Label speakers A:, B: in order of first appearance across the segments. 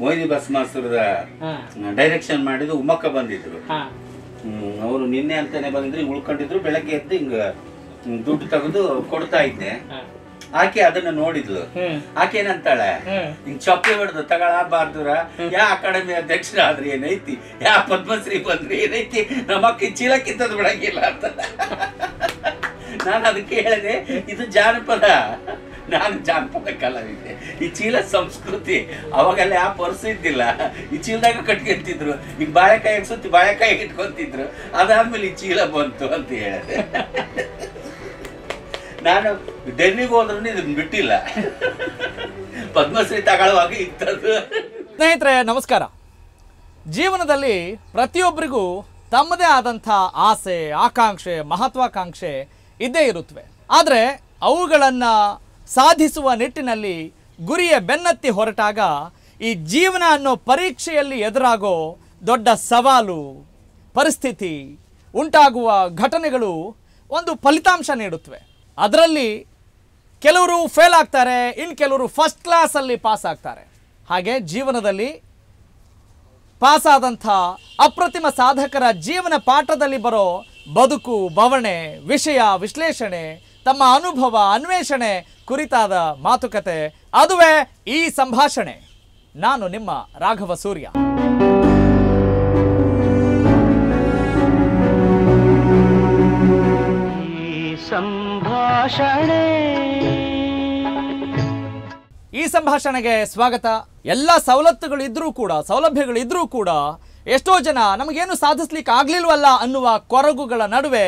A: Mohini bus
B: ಮಾಸ್ತರದ
A: direction ಮಾಡಿದ್ದು ಉಮ್ಮಕ್ಕ ಬಂದಿದ್ರು. ಅವರು ನಿನ್ನೆ ಅಂತಾನೆ ಬಂದಿದ್ರು ಉಳ್ಕೊಂಡಿದ್ರು ಬೆಳಗ್ಗೆ ಎದ್ದು ಹಿಂಗ ದುಡ್ಡು ತೆಗೆದು ಕೊಡ್ತಾ ಇದ್ದೆ. ಆಕೆ ಅದನ್ನ ನೋಡಿದ್ಲು. ಆಕೆ ಏನಂತಾಳೆ? ಹಿಂಗ್ ಚಪ್ಪಲಿ ಹೊಡೆದು ತಗೊಳಬಾರ್ದುರ ಯಾ ಅಕಾಡೆಮಿ ಅಧ್ಯಕ್ಷರ ಆದ್ರೆ ಏನೈತಿ? ಯಾ ಪದ್ಮಶ್ರೀ ಬಂದ್ರಿ ಏನೈತಿ? ನಮ್ಮ ಅಕ್ಕ ಚೀಲ ಕಿತ್ತದ್ ಬಿಡಂಗಿಲ್ಲ ಅಂತ. ನಾನು ಅದಕ್ಕೆ ಹೇಳಿದೆ ಇದು ಜಾನಪದ. ನಾನು ಜಾನಪದ ಕಲಾವಿದೆ. ಈ ಚೀಲ ಸಂಸ್ಕೃತಿ, ಅವಾಗೆಲ್ಲ ಯಾವ ಪರ್ಸ್ ಇದ್ದಿಲ್ಲ. ಈ ಚೀಲದಾಗ ಕಟ್ಕೊಂತಿದ್ರು ಈಗ ಬಾಳೆಕಾಯಿ ಸುತ್ತಿ ಬಾಳೆಕಾಯಿ ಇಟ್ಕೊಂತಿದ್ರು. ಅದಾದ್ಮೇಲೆ ಈ ಚೀಲ ಬಂತು ಅಂತ ಹೇಳಿದೆ. ನಾನು ಡೆಲ್ಲಿಗೆ ಹೋದ್ರೂ ಇದನ್ನ ಬಿಟ್ಟಿಲ್ಲ. ಪದ್ಮಶ್ರೀ ತಗೊಳ್ಳುವಾಗ ಇತ್ತದು
B: ಸ್ನೇಹಿತರೆ, ನಮಸ್ಕಾರ. ಜೀವನದಲ್ಲಿ ಪ್ರತಿಯೊಬ್ಬರಿಗೂ ತಮ್ಮದೇ ಆದಂಥ ಆಸೆ, ಆಕಾಂಕ್ಷೆ, ಮಹತ್ವಾಕಾಂಕ್ಷೆ ಇದ್ದೇ ಇರುತ್ತವೆ. ಆದರೆ ಅವುಗಳನ್ನು ಸಾಧಿಸುವ ನಿಟ್ಟಿನಲ್ಲಿ ಗುರಿಯ ಬೆನ್ನತ್ತಿ ಹೊರಟಾಗ ಈ ಜೀವನ ಅನ್ನೋ ಪರೀಕ್ಷೆಯಲ್ಲಿ ಎದುರಾಗೋ ದೊಡ್ಡ ಸವಾಲು, ಪರಿಸ್ಥಿತಿ, ಉಂಟಾಗುವ ಘಟನೆಗಳು ಒಂದು ಫಲಿತಾಂಶ ನೀಡುತ್ತವೆ. ಅದರಲ್ಲಿ ಕೆಲವರು ಫೇಲ್ ಆಗ್ತಾರೆ ಇನ್ನು ಕೆಲವರು ಫಸ್ಟ್ ಕ್ಲಾಸಲ್ಲಿ ಪಾಸ್ ಆಗ್ತಾರೆ. ಹಾಗೆ ಜೀವನದಲ್ಲಿ ಪಾಸಾದಂಥ ಅಪ್ರತಿಮ ಸಾಧಕರ ಜೀವನ ಪಾಠದಲ್ಲಿ ಬರೋ ಬದುಕು, ಬವಣೆ, ವಿಷಯ, ವಿಶ್ಲೇಷಣೆ, ತಮ್ಮ ಅನುಭವ, ಅನ್ವೇಷಣೆ ಕುರಿತಾದ ಮಾತುಕತೆ. ಅದುವೇ ಈ ಸಂಭಾಷಣೆ. ನಾನು ನಿಮ್ಮ ರಾಘವ ಸೂರ್ಯ.
C: ಸಂಭಾಷಣೆ
B: ಈ ಸಂಭಾಷಣೆಗೆ ಸ್ವಾಗತ. ಎಲ್ಲ ಸವಲತ್ತುಗಳು ಇದ್ರೂ ಕೂಡ ಸೌಲಭ್ಯಗಳು ಇದ್ರೂ ಕೂಡ ಎಷ್ಟೋ ಜನ ನಮಗೇನು ಸಾಧಿಸ್ಲಿಕ್ಕೆ ಆಗ್ಲಿಲ್ವಲ್ಲ ಅನ್ನುವ ಕೊರಗುಗಳ ನಡುವೆ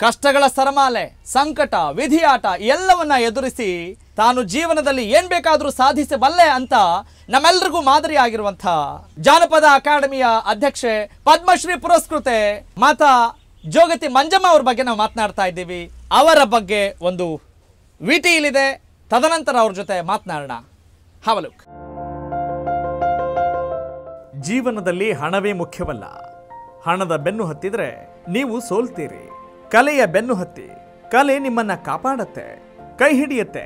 B: ಕಷ್ಟಗಳ ಸರಮಾಲೆ, ಸಂಕಟ, ವಿಧಿಯಾಟ ಎಲ್ಲವನ್ನ ಎದುರಿಸಿ ತಾನು ಜೀವನದಲ್ಲಿ ಏನ್ ಬೇಕಾದರೂ ಸಾಧಿಸಬಲ್ಲೆ ಅಂತ ನಮ್ಮೆಲ್ಲರಿಗೂ ಮಾದರಿ ಆಗಿರುವಂಥ ಜಾನಪದ ಅಕಾಡೆಮಿಯ ಅಧ್ಯಕ್ಷೆ, ಪದ್ಮಶ್ರೀ ಪುರಸ್ಕೃತೆ ಮಾತಾ ಜೋಗತಿ ಮಂಜಮ್ಮ ಅವ್ರ ಬಗ್ಗೆ ನಾವು ಮಾತನಾಡ್ತಾ ಇದ್ದೀವಿ. ಅವರ ಬಗ್ಗೆ ಒಂದು ವಿಟಿ ಇಲ್ಲಿದೆ. ತದನಂತರ ಅವ್ರ ಜೊತೆ ಮಾತನಾಡೋಣ. ಹಾವಲುಕ್ ಜೀವನದಲ್ಲಿ ಹಣವೇ ಮುಖ್ಯವಲ್ಲ. ಹಣದ ಬೆನ್ನು ಹತ್ತಿದ್ರೆ ನೀವು ಸೋಲ್ತೀರಿ. ಕಲೆಯ ಬೆನ್ನು ಹತ್ತಿ, ಕಲೆ ನಿಮ್ಮನ್ನ ಕಾಪಾಡತ್ತೆ, ಕೈ ಹಿಡಿಯತ್ತೆ.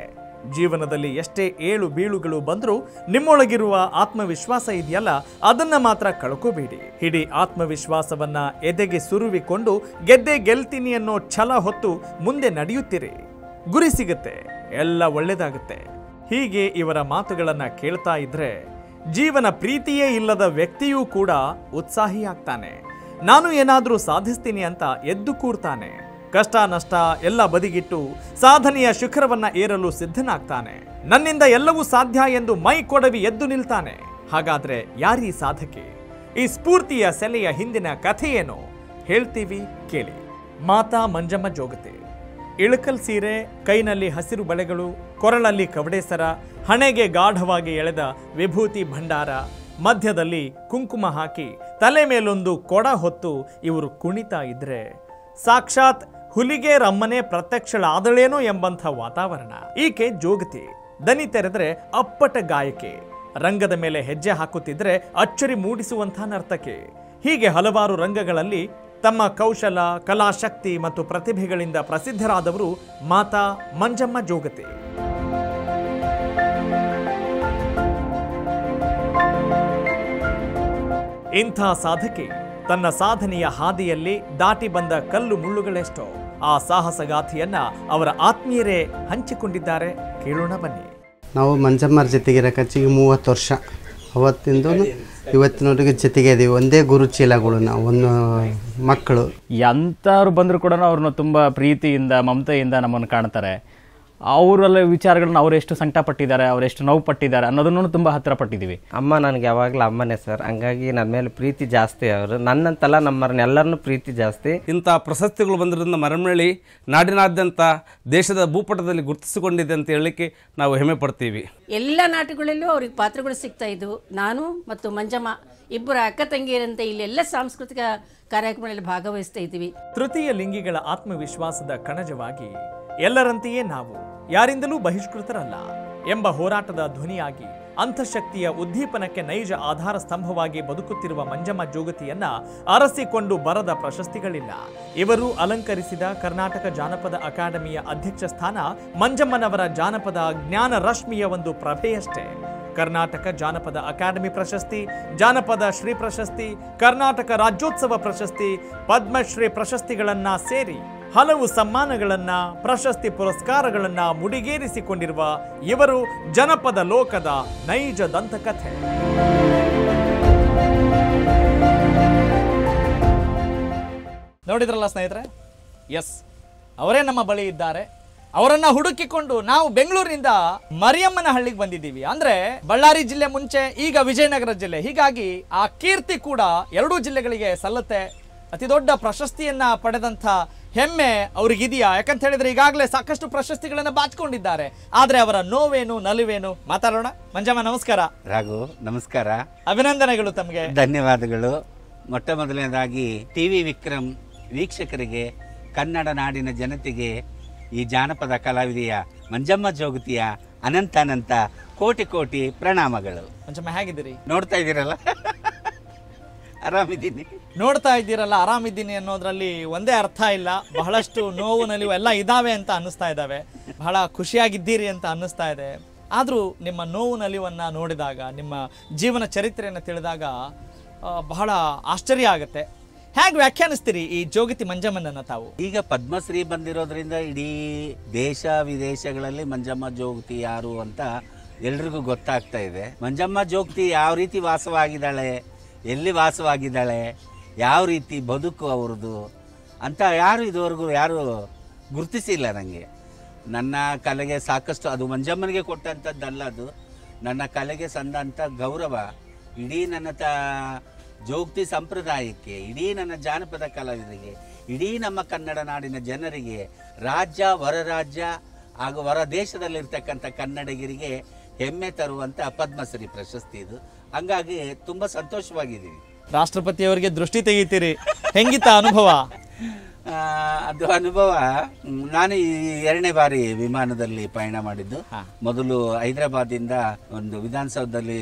B: ಜೀವನದಲ್ಲಿ ಎಷ್ಟೇ ಏಳು ಬೀಳುಗಳು ಬಂದರೂ ನಿಮ್ಮೊಳಗಿರುವ ಆತ್ಮವಿಶ್ವಾಸ ಇದೆಯಲ್ಲ, ಅದನ್ನ ಮಾತ್ರ ಕಳ್ಕೋಬೇಡಿ. ಹಿಡಿ ಆತ್ಮವಿಶ್ವಾಸವನ್ನ ಎದೆಗೆ ಸುರುವಿಕೊಂಡು ಗೆದ್ದೆ ಗೆಲ್ತೀನಿ ಅನ್ನೋ ಛಲ ಹೊತ್ತು ಮುಂದೆ ನಡೆಯುತ್ತೀರಿ. ಗುರಿ ಸಿಗುತ್ತೆ, ಎಲ್ಲ ಒಳ್ಳೇದಾಗುತ್ತೆ. ಹೀಗೆ ಇವರ ಮಾತುಗಳನ್ನ ಕೇಳ್ತಾ ಇದ್ರೆ ಜೀವನ ಪ್ರೀತಿಯೇ ಇಲ್ಲದ ವ್ಯಕ್ತಿಯೂ ಕೂಡ ಉತ್ಸಾಹಿಯಾಗ್ತಾನೆ. ನಾನು ಏನಾದರೂ ಸಾಧಿಸ್ತೀನಿ ಅಂತ ಎದ್ದು ಕೂರ್ತಾನೆ. ಕಷ್ಟ, ನಷ್ಟ ಎಲ್ಲ ಬದಿಗಿಟ್ಟು ಸಾಧನೆಯ ಶಿಖರವನ್ನ ಏರಲು ಸಿದ್ಧನಾಗ್ತಾನೆ. ನನ್ನಿಂದ ಎಲ್ಲವೂ ಸಾಧ್ಯ ಎಂದು ಮೈ ಕೊಡವಿ ಎದ್ದು ನಿಲ್ತಾನೆ. ಹಾಗಾದ್ರೆ ಯಾರೀ ಸಾಧಕಿ? ಈ ಸ್ಫೂರ್ತಿಯ ಸೆಲೆಯ ಹಿಂದಿನ ಕಥೆಯೇನು ಹೇಳ್ತೀವಿ, ಕೇಳಿ. ಮಾತಾ ಮಂಜಮ್ಮ ಜೋಗತೆ. ಇಳಕಲ್ ಸೀರೆ, ಕೈನಲ್ಲಿ ಹಸಿರು ಬಳೆಗಳು, ಕೊರಳಲ್ಲಿ ಕವಡೆ ಸರ ಹಣೆಗೆ ಗಾಢವಾಗಿ ಎಳೆದ ವಿಭೂತಿ ಭಂಡಾರ, ಮಧ್ಯದಲ್ಲಿ ಕುಂಕುಮ ಹಾಕಿ ತಲೆ ಮೇಲೊಂದು ಕೊಡ ಹೊತ್ತು ಇವರು ಕುಣಿತಾ ಇದ್ರೆ. ಸಾಕ್ಷಾತ್ ಹುಲಿಗೆ ರಮ್ಮನೆ ಪ್ರತ್ಯಕ್ಷಳಾದಳೇನೋ ಎಂಬಂಥ ವಾತಾವರಣ. ಈಕೆ ಜೋಗತಿ, ದನಿ ತೆರೆದ್ರೆ ಅಪ್ಪಟ ಗಾಯಕಿ. ರಂಗದ ಮೇಲೆ ಹೆಜ್ಜೆ ಹಾಕುತ್ತಿದ್ರೆ ಅಚ್ಚರಿ ಮೂಡಿಸುವಂಥ ನರ್ತಕಿ. ಹೀಗೆ ಹಲವಾರು ರಂಗಗಳಲ್ಲಿ ತಮ್ಮ ಕೌಶಲ, ಕಲಾಶಕ್ತಿ ಮತ್ತು ಪ್ರತಿಭೆಗಳಿಂದ ಪ್ರಸಿದ್ಧರಾದವರು ಮಾತಾ ಮಂಜಮ್ಮ ಜೋಗತಿ. ಇಂಥ ಸಾಧಕಿ ತನ್ನ ಸಾಧನೆಯ ಹಾದಿಯಲ್ಲಿ ದಾಟಿ ಬಂದ ಕಲ್ಲು ಮುಳ್ಳುಗಳೆಷ್ಟೋ. ಆ ಸಾಹಸಗಾಥೆಯನ್ನ ಅವರ ಆತ್ಮೀಯರೇ ಹಂಚಿಕೊಂಡಿದ್ದಾರೆ. ಕೇಳೋಣ ಬನ್ನಿ.
D: ನಾವು ಮಂಜಮ್ಮರ ಜೊತೆಗಿರೋ ಕಚ್ಚಿಗೆ ಮೂವತ್ತು ವರ್ಷ. ಅವತ್ತಿಂದ ಇವತ್ತಿನವರೆಗೆ ಜೊತೆಗೆ ಇದೀವಿ. ಒಂದೇ ಗುರು ಚೀಲಗಳು ನಾವು ಒಂದು ಮಕ್ಕಳು.
E: ಎಂಥವ್ರು ಬಂದರೂ ಕೂಡ ಅವ್ರನ್ನ ತುಂಬ ಪ್ರೀತಿಯಿಂದ ಮಮತೆಯಿಂದ ನಮ್ಮನ್ನು ಕಾಣ್ತಾರೆ. ಅವರೆಲ್ಲ ವಿಚಾರಗಳನ್ನ ಅವ್ರು ಎಷ್ಟು ಸಂಕಟ ಪಟ್ಟಿದ್ದಾರೆ ಅವ್ರು ಎಷ್ಟು ನೋವು ಪಟ್ಟಿದ್ದಾರೆ ಅನ್ನೋದನ್ನು ತುಂಬ ಹತ್ತಿರ ಪಟ್ಟಿದ್ದೀವಿ.
F: ಅಮ್ಮ ನನಗೆ ಯಾವಾಗಲೂ ಅಮ್ಮನೇ ಸರ್. ಹಂಗಾಗಿ ನನ್ನ ಮೇಲೆ ಪ್ರೀತಿ ಜಾಸ್ತಿ ಅವರು. ನನ್ನಂತಲ್ಲ ನಮ್ಮರನ್ನೆಲ್ಲರನ್ನೂ ಪ್ರೀತಿ ಜಾಸ್ತಿ.
G: ಇಂಥ ಪ್ರಶಸ್ತಿಗಳು ಬಂದಿರೋದ್ರಿಂದ ಮರಮಳಿ ನಾಡಿನಾದ್ಯಂತ ದೇಶದ ಭೂಪಟದಲ್ಲಿ ಗುರುತಿಸಿಕೊಂಡಿದೆ ಅಂತ ಹೇಳಲಿಕ್ಕೆ ನಾವು ಹೆಮ್ಮೆ ಪಡ್ತೀವಿ.
H: ಎಲ್ಲ ನಾಟಕಗಳಲ್ಲೂ ಅವ್ರಿಗೆ ಪಾತ್ರಗಳು ಸಿಗ್ತಾ ಇದ್ವು. ನಾನು ಮತ್ತು ಮಂಜಮ್ಮ ಇಬ್ಬರ ಅಕ್ಕ ತಂಗಿಯರಂತೆ ಇಲ್ಲೆಲ್ಲ ಸಾಂಸ್ಕೃತಿಕ ಕಾರ್ಯಕ್ರಮಗಳಲ್ಲಿ ಭಾಗವಹಿಸ್ತಾ ಇದ್ದೀವಿ.
B: ತೃತೀಯ ಲಿಂಗಿಗಳ ಆತ್ಮವಿಶ್ವಾಸದ ಕಣಜವಾಗಿ ಎಲ್ಲರಂತೆಯೇ ನಾವು ಯಾರಿಂದಲೂ ಬಹಿಷ್ಕೃತರಲ್ಲ ಎಂಬ ಹೋರಾಟದ ಧ್ವನಿಯಾಗಿ ಅಂತಃಶಕ್ತಿಯ ಉದ್ದೀಪನಕ್ಕೆ ನೈಜ ಆಧಾರ ಸ್ತಂಭವಾಗಿ ಬದುಕುತ್ತಿರುವ ಮಂಜಮ್ಮ ಜೋಗತಿಯನ್ನ ಅರಸಿಕೊಂಡು ಬರದ ಪ್ರಶಸ್ತಿಗಳಿಲ್ಲ. ಇವರು ಅಲಂಕರಿಸಿದ ಕರ್ನಾಟಕ ಜಾನಪದ ಅಕಾಡೆಮಿಯ ಅಧ್ಯಕ್ಷ ಸ್ಥಾನ ಮಂಜಮ್ಮನವರ ಜಾನಪದ ಜ್ಞಾನ ರಶ್ಮಿಯ ಒಂದು ಪ್ರಭೆಯಷ್ಟೇ. ಕರ್ನಾಟಕ ಜಾನಪದ ಅಕಾಡೆಮಿ ಪ್ರಶಸ್ತಿ, ಜಾನಪದ ಶ್ರೀ ಪ್ರಶಸ್ತಿ, ಕರ್ನಾಟಕ ರಾಜ್ಯೋತ್ಸವ ಪ್ರಶಸ್ತಿ, ಪದ್ಮಶ್ರೀ ಪ್ರಶಸ್ತಿಗಳನ್ನ ಸೇರಿ ಹಲವು ಸಮ್ಮಾನಗಳನ್ನ, ಪ್ರಶಸ್ತಿ ಪುರಸ್ಕಾರಗಳನ್ನ ಮುಡಿಗೇರಿಸಿಕೊಂಡಿರುವ ಇವರು ಜನಪದ ಲೋಕದ ನೈಜ ದಂತಕಥೆ. ನೋಡಿದ್ರಲ್ಲ ಸ್ನೇಹಿತರೆ? ಎಸ್ ಅವರೇ ನಮ್ಮ ಬಳಿ ಇದ್ದಾರೆ. ಅವರನ್ನ ಹುಡುಕಿಕೊಂಡು ನಾವು ಬೆಂಗಳೂರಿನಿಂದ ಮರಿಯಮ್ಮನ ಹಳ್ಳಿಗೆ ಬಂದಿದ್ದೀವಿ. ಅಂದ್ರೆ ಬಳ್ಳಾರಿ ಜಿಲ್ಲೆ ಮುಂಚೆ, ಈಗ ವಿಜಯನಗರ ಜಿಲ್ಲೆ. ಹೀಗಾಗಿ ಆ ಕೀರ್ತಿ ಕೂಡ ಎರಡೂ ಜಿಲ್ಲೆಗಳಿಗೆ ಸಲ್ಲತ್ತೆ. ಅತಿ ದೊಡ್ಡ ಪ್ರಶಸ್ತಿಯನ್ನ ಪಡೆದಂಥ ಹೆಮ್ಮೆ ಅವ್ರಿಗಿದೆಯಾ? ಯಾಕಂತ ಹೇಳಿದ್ರೆ ಈಗಾಗಲೇ ಸಾಕಷ್ಟು ಪ್ರಶಸ್ತಿಗಳನ್ನು ಬಾಚಿಕೊಂಡಿದ್ದಾರೆ. ಆದರೆ ಅವರ ನೋವೇನು ನಲುವೇನು ಮಾತಾಡೋಣ. ಮಂಜಮ್ಮ ನಮಸ್ಕಾರ.
A: ರಾಘು ನಮಸ್ಕಾರ.
B: ಅಭಿನಂದನೆಗಳು ತಮಗೆ.
A: ಧನ್ಯವಾದಗಳು. ಮೊಟ್ಟ ಮೊದಲನೇದಾಗಿ ಟಿ ವಿ ವಿಕ್ರಮ್ ವೀಕ್ಷಕರಿಗೆ ಕನ್ನಡ ನಾಡಿನ ಜನತೆಗೆ ಈ ಜಾನಪದ ಕಲಾವಿದೆಯ ಮಂಜಮ್ಮ ಜೋಗತಿಯ ಅನಂತ ಅನಂತ ಕೋಟಿ ಕೋಟಿ ಪ್ರಣಾಮಗಳು.
B: ಮಂಜಮ್ಮ ಹೇಗಿದ್ದೀರಿ?
A: ನೋಡ್ತಾ ಇದ್ದೀರಲ್ಲ? ಆರಾಮಿದ್ದೀನಿ.
B: ನೋಡ್ತಾ ಇದ್ದೀರಲ್ಲ ಆರಾಮಿದ್ದೀನಿ ಅನ್ನೋದ್ರಲ್ಲಿ ಒಂದೇ ಅರ್ಥ ಇಲ್ಲ. ಬಹಳಷ್ಟು ನೋವು ನಲಿವು ಎಲ್ಲ ಇದಾವೆ ಅಂತ ಅನ್ನಿಸ್ತಾ ಇದ್ದಾವೆ ಬಹಳ ಖುಷಿಯಾಗಿದ್ದೀರಿ ಅಂತ ಅನ್ನಿಸ್ತಾ ಇದೆ. ಆದರೂ ನಿಮ್ಮ ನೋವು ನಲಿವನ್ನು ನೋಡಿದಾಗ ನಿಮ್ಮ ಜೀವನ ಚರಿತ್ರೆಯನ್ನು ತಿಳಿದಾಗ ಬಹಳ ಆಶ್ಚರ್ಯ ಆಗುತ್ತೆ. ಹೇಗೆ ವ್ಯಾಖ್ಯಾನಿಸ್ತೀರಿ ಈ ಜೋಗತಿ ಮಂಜಮ್ಮನನ್ನ ತಾವು?
A: ಈಗ ಪದ್ಮಶ್ರೀ ಬಂದಿರೋದ್ರಿಂದ ಇಡೀ ದೇಶ ವಿದೇಶಗಳಲ್ಲಿ ಮಂಜಮ್ಮ ಜೋಗತಿ ಯಾರು ಅಂತ ಎಲ್ರಿಗೂ ಗೊತ್ತಾಗ್ತಾ ಇದೆ. ಮಂಜಮ್ಮ ಜೋಗತಿ ಯಾವ ರೀತಿ ವಾಸವಾಗಿದ್ದಾಳೆ? ಎಲ್ಲಿ ವಾಸವಾಗಿದ್ದಾಳೆ? ಯಾವ ರೀತಿ ಬದುಕು ಅವ್ರದ್ದು? ಅಂತ ಯಾರು ಇದುವರೆಗೂ ಯಾರು ಗುರುತಿಸಿಲ್ಲ ನನಗೆ ನನ್ನ ಕಲೆಗೆ ಸಾಕಷ್ಟು ಅದು ಮಂಜಮ್ಮನಿಗೆ ಕೊಟ್ಟಂಥದ್ದಲ್ಲ ಅದು. ನನ್ನ ಕಲೆಗೆ ಸಂದಂಥ ಗೌರವ. ಇಡೀ ನನ್ನ ತ ಜೋಗ್ತಿ ಸಂಪ್ರದಾಯಕ್ಕೆ, ಇಡೀ ನನ್ನ ಜಾನಪದ ಕಲಾವಿದರಿಗೆ, ಇಡೀ ನಮ್ಮ ಕನ್ನಡ ನಾಡಿನ ಜನರಿಗೆ, ರಾಜ್ಯ, ಹೊರ ರಾಜ್ಯ ಹಾಗೂ ಹೊರ ದೇಶದಲ್ಲಿರ್ತಕ್ಕಂಥ ಕನ್ನಡಿಗರಿಗೆ ಹೆಮ್ಮೆ ತರುವಂಥ ಪದ್ಮಶ್ರೀ ಪ್ರಶಸ್ತಿ ಇದು. ಹಂಗಾಗಿ ತುಂಬ ಸಂತೋಷವಾಗಿದ್ದೀವಿ.
B: ರಾಷ್ಟ್ರಪತಿಯವರಿಗೆ ದೃಷ್ಟಿ ತೆಗಿತೀರಿ. ಹೆಂಗಿತ್ತ ಅನುಭವ?
A: ಅದು ಅನುಭವ ನಾನು ಈ ಎರಡನೇ ಬಾರಿ ವಿಮಾನದಲ್ಲಿ ಪಯಣ ಮಾಡಿದ್ದು. ಮೊದಲು ಹೈದರಾಬಾದಿಂದ ಒಂದು ವಿಧಾನಸೌಧದಲ್ಲಿ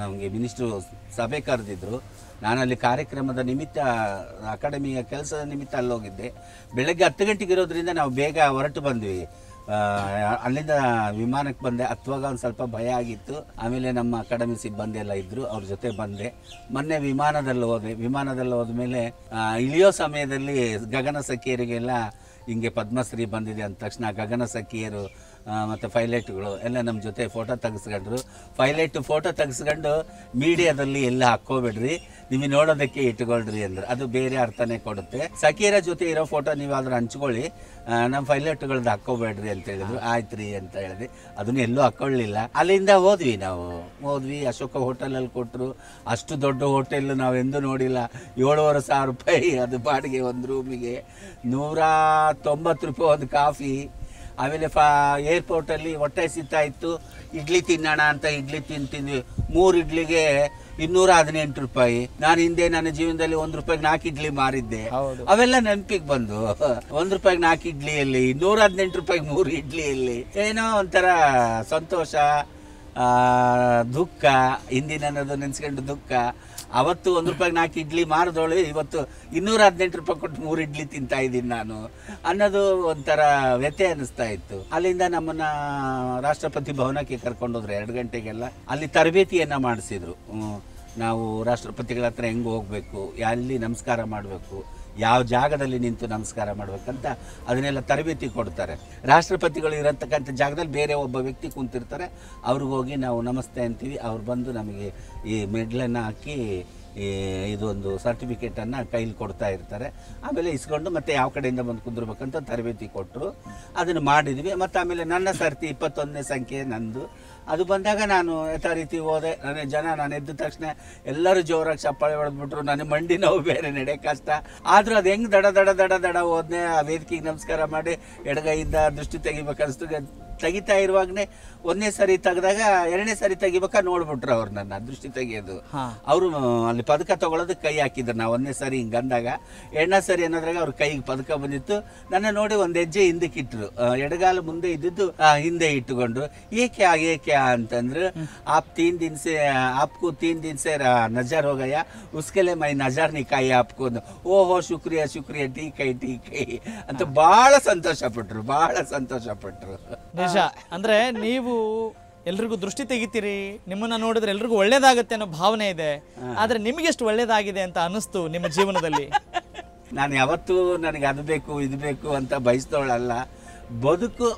A: ನಮಗೆ ಮಿನಿಸ್ಟ್ರು ಸಭೆ ಕರೆದಿದ್ರು. ನಾನಲ್ಲಿ ಕಾರ್ಯಕ್ರಮದ ನಿಮಿತ್ತ ಅಕಾಡೆಮಿಯ ಕೆಲಸದ ನಿಮಿತ್ತ ಅಲ್ಲಿ ಹೋಗಿದ್ದೆ ಬೆಳಗ್ಗೆ ಹತ್ತು ಗಂಟೆಗೆ ಇರೋದ್ರಿಂದ ನಾವು ಬೇಗ ಹೊರಟು ಬಂದ್ವಿ. ಅಲ್ಲಿಂದ ವಿಮಾನಕ್ಕೆ ಬಂದೆ. ಹತ್ತುವಾಗ ಒಂದು ಸ್ವಲ್ಪ ಭಯ ಆಗಿತ್ತು. ಆಮೇಲೆ ನಮ್ಮ ಅಕಾಡೆಮಿ ಸಿಬ್ಬಂದಿ ಎಲ್ಲ ಇದ್ದರು ಅವ್ರ ಜೊತೆ ಬಂದೆ. ಮೊನ್ನೆ ವಿಮಾನದಲ್ಲಿ ಹೋದೆ. ವಿಮಾನದಲ್ಲಿ ಹೋದ್ಮೇಲೆ ಇಳಿಯೋ ಸಮಯದಲ್ಲಿ ಗಗನ ಸಖಿಯರಿಗೆಲ್ಲ ಹಿಂಗೆ ಪದ್ಮಶ್ರೀ ಬಂದಿದೆ ಅಂದ ತಕ್ಷಣ ಗಗನ ಸಖಿಯರು ಮತ್ತು ಫೈಲೈಟ್ಗಳು ಎಲ್ಲ ನಮ್ಮ ಜೊತೆ ಫೋಟೋ ತೆಗೆಸ್ಕೊಂಡ್ರು. ಫೈಲೈಟ್ ಫೋಟೋ ತೆಗೆಸ್ಕೊಂಡು ಮೀಡಿಯಾದಲ್ಲಿ ಎಲ್ಲ ಹಾಕ್ಕೋಬೇಡ್ರಿ? ನಿಮಗೆ ನೋಡೋದಕ್ಕೆ ಇಟ್ಕೊಳ್ರಿ ಅಂದ್ರೆ. ಅದು ಬೇರೆ ಅರ್ಥನೇ ಕೊಡುತ್ತೆ. ಸಕೀರ ಜೊತೆ ಇರೋ ಫೋಟೋ ನೀವಾದ್ರೂ ಹಂಚ್ಕೊಳ್ಳಿ. ನಮ್ಮ ಫೈಲೈಟ್ಗಳ್ದು ಹಾಕ್ಕೋಬೇಡ್ರಿ ಅಂತ ಹೇಳಿದ್ರು. ಆಯ್ತು ರೀ ಅಂತ ಹೇಳಿದೆ. ಅದನ್ನು ಎಲ್ಲೂ ಹಾಕ್ಕೊಳ್ಳಿಲ್ಲ. ಅಲ್ಲಿಂದ ಹೋದ್ವಿ ನಾವು. ಹೋದ್ವಿ, ಅಶೋಕ ಹೋಟೆಲಲ್ಲಿ ಕೊಟ್ಟರು ಅಷ್ಟು ದೊಡ್ಡ ಹೋಟೆಲ್ ನಾವೆಂದೂ ನೋಡಿಲ್ಲ. ಏಳುವರೆ ಸಾವಿರ ರೂಪಾಯಿ ಅದು ಬಾಡಿಗೆ ಒಂದು ರೂಮಿಗೆ ನೂರ ತೊಂಬತ್ತು ರೂಪಾಯಿ ಒಂದು ಕಾಫಿ. ಆಮೇಲೆ ಫಾ ಏರ್ಪೋರ್ಟಲ್ಲಿ ಹೊಟ್ಟೆ ಸಿಗ್ತಾ ಇತ್ತು. ಇಡ್ಲಿ ತಿನ್ನೋಣ ಅಂತ ಇಡ್ಲಿ ತಿಂತಿದ್ವಿ. ಮೂರು ಇಡ್ಲಿಗೆ ಇನ್ನೂರ ಹದಿನೆಂಟು ರೂಪಾಯಿ. ನಾನು ಹಿಂದೆ ನನ್ನ ಜೀವನದಲ್ಲಿ ಒಂದು ರೂಪಾಯಿಗೆ ನಾಲ್ಕು ಇಡ್ಲಿ ಮಾರಿದ್ದೆ. ಅವೆಲ್ಲ ನೆನಪಿಗೆ ಬಂದು. ಒಂದು ರೂಪಾಯಿಗೆ ನಾಲ್ಕು ಇಡ್ಲಿಯಲ್ಲಿ ಇನ್ನೂರ ಹದಿನೆಂಟು ರೂಪಾಯಿಗೆ ಮೂರು ಇಡ್ಲಿಯಲ್ಲಿ. ಏನೋ ಒಂಥರ ಸಂತೋಷ ಆ, ದುಃಖ ಹಿಂದಿನದು ನೆನೆಸ್ಕೊಂಡು ದುಃಖ. ಅವತ್ತು ಒಂದು ರೂಪಾಯಿ ನಾಲ್ಕು ಇಡ್ಲಿ ಮಾರಿದವಳು ಇವತ್ತು ಇನ್ನೂರ ಹದಿನೆಂಟು ರೂಪಾಯಿ ಕೊಟ್ಟು ಮೂರು ಇಡ್ಲಿ ತಿಂತಾ ಇದ್ದೀನಿ ನಾನು ಅನ್ನೋದು ಒಂಥರ ವ್ಯಥೆ ಅನ್ನಿಸ್ತಾ ಇತ್ತು. ಅಲ್ಲಿಂದ ನಮ್ಮನ್ನ ರಾಷ್ಟ್ರಪತಿ ಭವನಕ್ಕೆ ಕರ್ಕೊಂಡೋದ್ರು ಎರಡು ಗಂಟೆಗೆಲ್ಲ. ಅಲ್ಲಿ ತರಬೇತಿಯನ್ನ ಮಾಡಿಸಿದ್ರು. ನಾವು ರಾಷ್ಟ್ರಪತಿಗಳ ಹತ್ರ ಹೆಂಗೆ ಹೋಗ್ಬೇಕು, ಎಲ್ಲಿ ನಮಸ್ಕಾರ ಮಾಡಬೇಕು ಯಾವ ಜಾಗದಲ್ಲಿ ನಿಂತು ನಮಸ್ಕಾರ ಮಾಡ್ಬೇಕಂತ ಅದನ್ನೆಲ್ಲ ತರಬೇತಿ ಕೊಡ್ತಾರೆ. ರಾಷ್ಟ್ರಪತಿಗಳು ಇರತಕ್ಕಂಥ ಜಾಗದಲ್ಲಿ ಬೇರೆ ಒಬ್ಬ ವ್ಯಕ್ತಿ ಕುಂತಿರ್ತಾರೆ. ಅವ್ರಿಗೆ ಹೋಗಿ ನಾವು ನಮಸ್ತೆ ಅಂತೀವಿ. ಅವ್ರು ಬಂದು ನಮಗೆ ಈ ಮೆಡ್ಲನ್ನು ಹಾಕಿ, ಈ ಇದೊಂದು ಸರ್ಟಿಫಿಕೇಟನ್ನು ಕೈಲಿ ಕೊಡ್ತಾ ಇರ್ತಾರೆ. ಆಮೇಲೆ ಇಸ್ಕೊಂಡು ಮತ್ತೆ ಯಾವ ಕಡೆಯಿಂದ ಬಂದು ಕುಂದಿರ್ಬೇಕಂತ ತರಬೇತಿ ಕೊಟ್ಟರು ಅದನ್ನು ಮಾಡಿದ್ವಿ. ಮತ್ತು ಆಮೇಲೆ ನನ್ನ ಸರ್ತಿ ಇಪ್ಪತ್ತೊಂದನೇ ಸಂಖ್ಯೆ ನಂದು. ಅದು ಬಂದಾಗ ನಾನು ಯಥಾ ರೀತಿ ಹೋದೆ. ನನ್ನ ಜನ ನಾನು ಎದ್ದ ತಕ್ಷಣ ಎಲ್ಲರೂ ಜೋರಾಗಿ ಚಪ್ಪಾಳೆ ಹೊಡೆದ್ಬಿಟ್ರು. ನನ್ನ ಮಂಡಿ ನೋವು ಬೇರೆ ನಡೆ ಕಷ್ಟ. ಆದರೂ ಅದು ಹೆಂಗ್ ದಡ ದಡ ದಡ ದಡ ಹೋದ್ನೆ ಆ ವೇದಿಕೆಗೆ ನಮಸ್ಕಾರ ಮಾಡಿ ಎಡಗೈಯಿಂದ ದೃಷ್ಟಿ ತೆಗಿಬೇಕನ್ಸ್ತು ತೆಗಿತಾ ಇರುವಾಗನೇ ಒಂದನೇ ಸರಿ ತೆಗೆದಾಗ ಎರಡನೇ ಸರಿ ತೆಗಿಬೇಕಾ ನೋಡ್ಬಿಟ್ರು ಅವ್ರು ನನ್ನ ದೃಷ್ಟಿ ತೆಗಿಯೋದು. ಅವರು ಅಲ್ಲಿ ಪದಕ ತಗೊಳ್ಳೋದಕ್ಕೆ ಕೈ ಹಾಕಿದ್ರು. ನಾವು ಒಂದನೇ ಸರಿ ಹಿಂಗೆ ಅಂದಾಗ ಎರಡನೇ ಸರಿ ಅನ್ನೋದ್ರಾಗ ಅವ್ರ ಕೈಗೆ ಪದಕ ಬಂದಿತ್ತು. ನನ್ನ ನೋಡಿ ಒಂದು ಹೆಜ್ಜೆ ಹಿಂದಕ್ಕೆ ಇಟ್ರು. ಆ, ಎಡಗಾಲ ಮುಂದೆ ಇದ್ದಿದ್ದು ಹಿಂದೆ ಇಟ್ಟುಕೊಂಡು. ಏಕೆ ಏಕೆ गया ಅಂತಂದ್ರೆ आप तीन दिन से आपको तीन दिन से नजर हो गया उसके लिए मैं नजर निकाली आपको ಓಹೋ ಶುಕ್ರಿಯ ಶುಕ್ರಿಯ ಟೀ ಕೈ ಟೀ ಕೈ ಅಂತ ಬಹಳ ಸಂತೋಷ ಪಟ್ರು ಬಹಳ ಸಂತೋಷ ಪಟ್ರು.
B: ನಿಜ. ಅಂದ್ರೆ ನೀವು ಎಲ್ರಿಗೂ ದೃಷ್ಟಿ ತೆಗಿತೀರಿ ನಿಮ್ಮನ್ನ ನೋಡಿದ್ರೆ ಎಲ್ರಿಗೂ ಒಳ್ಳೇದಾಗತ್ತೆ ಅನ್ನೋ ಭಾವನೆ ಇದೆ. ಆದ್ರೆ ನಿಮ್ಗೆ ಎಷ್ಟು ಒಳ್ಳೇದಾಗಿದೆ ಅಂತ ಅನಿಸ್ತು ನಿಮ್ಮ ಜೀವನದಲ್ಲಿ?
A: ನಾನು ಯಾವತ್ತು ನನಗೆ ಅದು ಬೇಕು ಇದು ಬೇಕು ಅಂತ ಬಯಸ್ತವಳಲ್ಲ ಬದುಕು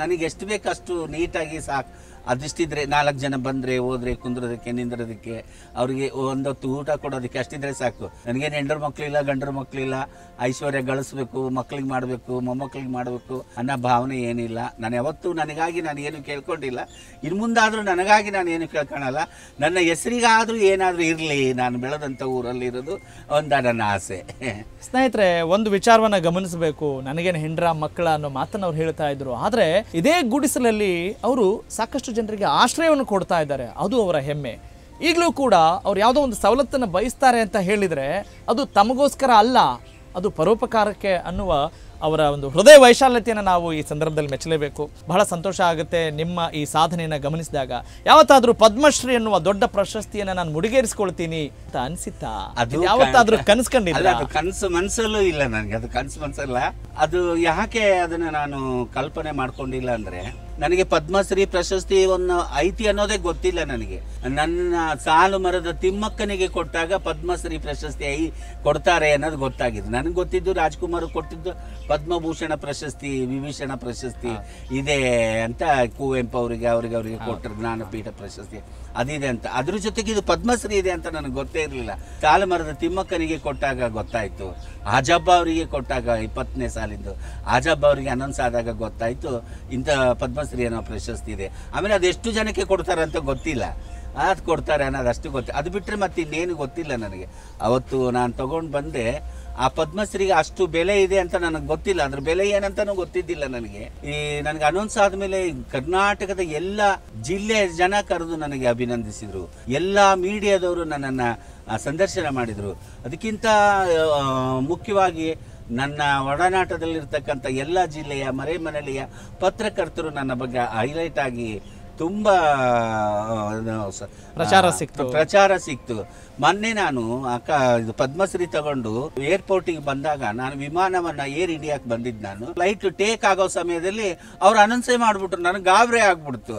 A: ನನಗೆ ಎಷ್ಟು ಬೇಕಷ್ಟು ನೀಟಾಗಿ ಸಾಕು. ಅದಿಷ್ಟಿದ್ರೆ ನಾಲ್ಕು ಜನ ಬಂದರೆ, ಹೋದ್ರೆ, ಕುಂದ್ರೋದಕ್ಕೆ, ನಿಂದ್ರೋದಕ್ಕೆ, ಅವರಿಗೆ ಒಂದೊತ್ತು ಊಟ ಕೊಡೋದಕ್ಕೆ ಅಷ್ಟಿದ್ರೆ ಸಾಕು. ನನಗೇನು ಹೆಂಡರ ಮಕ್ಕಳಿಲ್ಲ ಗಂಡರ ಮಕ್ಕಳಿಲ್ಲ ಐಶ್ವರ್ಯ ಗಳಿಸ್ಬೇಕು, ಮಕ್ಳಿಗೆ ಮಾಡಬೇಕು, ಮೊಮ್ಮಕ್ಳಿಗೆ ಮಾಡಬೇಕು ಅನ್ನೋ ಭಾವನೆ ಏನಿಲ್ಲ. ನಾನು ಯಾವತ್ತೂ ನನಗಾಗಿ ನಾನು ಏನು ಕೇಳ್ಕೊಂಡಿಲ್ಲ. ಇನ್ನು ಮುಂದಾದರೂ ನನಗಾಗಿ ನಾನು ಏನು ಕೇಳ್ಕೊಳಲ್ಲ. ನನ್ನ ಹೆಸರಿಗಾದರೂ ಏನಾದರೂ ಇರಲಿ, ನಾನು ಬೆಳೆದಂಥ ಊರಲ್ಲಿ ಇರೋದು ಒಂದು ನನ್ನ ಆಸೆ.
B: ಸ್ನೇಹಿತರೆ, ಒಂದು ವಿಚಾರವನ್ನು ಗಮನಿಸಬೇಕು. ನನಗೇನು ಹೆಂಡ್ರ, ಮಕ್ಕಳ ಅನ್ನೋ ಮಾತನ್ನು ಅವ್ರು ಹೇಳ್ತಾ ಇದ್ರು. ಆದರೆ ಇದೇ ಗುಡಿಸಲಲ್ಲಿ ಅವರು ಸಾಕಷ್ಟು ಜನರಿಗೆ ಆಶ್ರಯವನ್ನು ಕೊಡ್ತಾ ಇದ್ದಾರೆ. ಅದು ಅವರ ಹೆಮ್ಮೆ. ಈಗಲೂ ಕೂಡ ಅವ್ರು ಯಾವುದೋ ಒಂದು ಸವಲತ್ತನ್ನು ಬಯಸ್ತಾರೆ ಅಂತ ಹೇಳಿದ್ರೆ ಅದು ತಮಗೋಸ್ಕರ ಅಲ್ಲ ಅದು ಪರೋಪಕಾರಕ್ಕೆ ಅನ್ನುವ ಅವರ ಒಂದು ಹೃದಯ ವೈಶಾಲ್ಯತೆಯನ್ನು ನಾವು ಈ ಸಂದರ್ಭದಲ್ಲಿ ಮೆಚ್ಚಲೇಬೇಕು. ಬಹಳ ಸಂತೋಷ ಆಗುತ್ತೆ ನಿಮ್ಮ ಈ ಸಾಧನೆಯನ್ನು ಗಮನಿಸಿದಾಗ. ಯಾವತ್ತಾದರೂ ಪದ್ಮಶ್ರೀ ಅನ್ನುವ ದೊಡ್ಡ ಪ್ರಶಸ್ತಿಯನ್ನು ನಾನು ಮುಡಿಗೇರಿಸ್ಕೊಳ್ತೀನಿ ಅಂತ ಅನ್ಸಿತ್ತಾ?
A: ಅದು
B: ಯಾವತ್ತಾದರೂ ಕನಸ್ಕೊಂಡಿಲ್ಲ
A: ಅದು ಕನಸು ಮನಸ್ಸಲ್ಲೂ ಇಲ್ಲ ನನಗೆ ಅದು ಕನಸು ಮನಸ್ಸಲ್ಲ ಅದು ಯಾಕೆ ಅದನ್ನ ನಾನು ಕಲ್ಪನೆ ಮಾಡ್ಕೊಂಡಿಲ್ಲ ಅಂದ್ರೆ ನನಗೆ ಪದ್ಮಶ್ರೀ ಪ್ರಶಸ್ತಿ ಒಂದು ಐತಿ ಅನ್ನೋದೇ ಗೊತ್ತಿಲ್ಲ ನನಗೆ. ನನ್ನ ಸಾಲು ಮರದ ತಿಮ್ಮಕ್ಕನಿಗೆ ಕೊಟ್ಟಾಗ ಪದ್ಮಶ್ರೀ ಪ್ರಶಸ್ತಿ ಐ ಕೊಡ್ತಾರೆ ಅನ್ನೋದು ಗೊತ್ತಾಗಿದ್ದು ನನಗೆ ಗೊತ್ತಿದ್ದು ರಾಜ್ಕುಮಾರ್ ಕೊಟ್ಟಿದ್ದು ಪದ್ಮಭೂಷಣ ಪ್ರಶಸ್ತಿ ವಿಭೀಷಣ ಪ್ರಶಸ್ತಿ ಇದೆ ಅಂತ ಕುವೆಂಪು ಅವರಿಗೆ ಅವರಿಗೆ ಅವರಿಗೆ ಕೊಟ್ಟರು ಜ್ಞಾನಪೀಠ ಪ್ರಶಸ್ತಿ. ಅದಿದೆ ಅಂತ. ಅದ್ರ ಜೊತೆಗೆ ಇದು ಪದ್ಮಶ್ರೀ ಇದೆ ಅಂತ ನನಗೆ ಗೊತ್ತೇ ಇರಲಿಲ್ಲ. ಕಾಲಮರದ ಮರದ ತಿಮ್ಮಕ್ಕನಿಗೆ ಕೊಟ್ಟಾಗ ಗೊತ್ತಾಯಿತು. ಆಜಬ್ಬ ಅವರಿಗೆ ಕೊಟ್ಟಾಗ ಇಪ್ಪತ್ತನೇ ಸಾಲಿಂದು. ಆಜಬ್ಬ ಅವರಿಗೆ ಅನೌನ್ಸ್ ಆದಾಗ ಗೊತ್ತಾಯಿತು. ಇಂಥ ಪದ್ಮಶ್ರೀ ಅನ್ನೋ ಪ್ರಶಸ್ತಿ ಇದೆ. ಆಮೇಲೆ ಅದೆಷ್ಟು ಜನಕ್ಕೆ ಕೊಡ್ತಾರೆ ಅಂತ ಗೊತ್ತಿಲ್ಲ. ಅದು ಕೊಡ್ತಾರೆ ಅನ್ನೋದು ಅಷ್ಟು ಗೊತ್ತು. ಅದು ಬಿಟ್ಟರೆ ಮತ್ತೆ ಇನ್ನೇನು ಗೊತ್ತಿಲ್ಲ ನನಗೆ. ಅವತ್ತು ನಾನು ತಗೊಂಡು ಬಂದೆ. ಆ ಪದ್ಮಶ್ರೀಗೆ ಅಷ್ಟು ಬೆಲೆ ಇದೆ ಅಂತ ನನಗೆ ಗೊತ್ತಿಲ್ಲ. ಅದ್ರ ಬೆಲೆ ಏನಂತಾನೂ ಗೊತ್ತಿದ್ದಿಲ್ಲ ನನಗೆ. ಈ ನನಗೆ ಅನೌನ್ಸ್ ಆದಮೇಲೆ ಕರ್ನಾಟಕದ ಎಲ್ಲ ಜಿಲ್ಲೆ ಜನ ಕರೆದು ನನಗೆ ಅಭಿನಂದಿಸಿದ್ರು. ಎಲ್ಲ ಮೀಡಿಯಾದವರು ನನ್ನನ್ನು ಸಂದರ್ಶನ ಮಾಡಿದರು. ಅದಕ್ಕಿಂತ ಮುಖ್ಯವಾಗಿ ನನ್ನ ಒಡನಾಟದಲ್ಲಿರ್ತಕ್ಕಂಥ ಎಲ್ಲ ಜಿಲ್ಲೆಯ ಮನೆಮನೆಯ ಪತ್ರಕರ್ತರು ನನ್ನ ಬಗ್ಗೆ ಹೈಲೈಟ್ ಆಗಿ ತುಂಬ
B: ಪ್ರಚಾರ ಸಿಕ್ತು.
A: ಪ್ರಚಾರ ಸಿಕ್ತು. ಮೊನ್ನೆ ನಾನು ಅಕ್ಕ, ಇದು ಪದ್ಮಶ್ರೀ ತಗೊಂಡು ಏರ್ಪೋರ್ಟಿಗೆ ಬಂದಾಗ ನಾನು ವಿಮಾನವನ್ನ ಏರ್ ಇಂಡಿಯಾಕ್ಕೆ ಬಂದಿದ್ದು ನಾನು. ಫ್ಲೈಟ್ ಟೇಕ್ ಆಗೋ ಸಮಯದಲ್ಲಿ ಅವ್ರು ಅನೌನ್ಸೇ ಮಾಡ್ಬಿಟ್ರು. ನನಗೆ ಗಾಬರಿ ಆಗ್ಬಿಡ್ತು.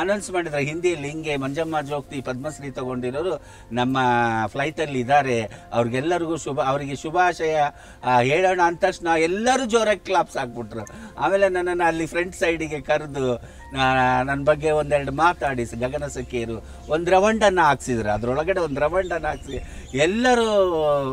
A: ಅನೌನ್ಸ್ ಮಾಡಿದ್ರೆ ಹಿಂದಿಯಲ್ಲಿ ಹಿಂಗೆ ಮಂಜಮ್ಮ ಜೋಗ್ತಿ ಪದ್ಮಶ್ರೀ ತಗೊಂಡಿರೋರು ನಮ್ಮ ಫ್ಲೈಟಲ್ಲಿ ಇದ್ದಾರೆ ಅವ್ರಿಗೆಲ್ಲರಿಗೂ ಶುಭ, ಅವರಿಗೆ ಶುಭಾಶಯ. ಹೇಳೋಣ ಅಂದ ತಕ್ಷಣ ಎಲ್ಲರೂ ಜೋರಾಗಿ ಕ್ಲಾಪ್ಸ್ ಹಾಕ್ಬಿಟ್ರು ಆಮೇಲೆ ನನ್ನನ್ನು ಅಲ್ಲಿ ಫ್ರಂಟ್ ಸೈಡಿಗೆ ಕರೆದು ನನ್ನ ಬಗ್ಗೆ ಒಂದೆರಡು ಮಾತಾಡಿಸಿ ಗಗನ ಸಖಿಯರು ಒಂದು ರವಂಡನ್ನು ಹಾಕ್ಸಿದ್ರು. ಅದರೊಳಗಡೆ ಒಂದು ಹಾಕ್ಸಿ. ಎಲ್ಲರೂ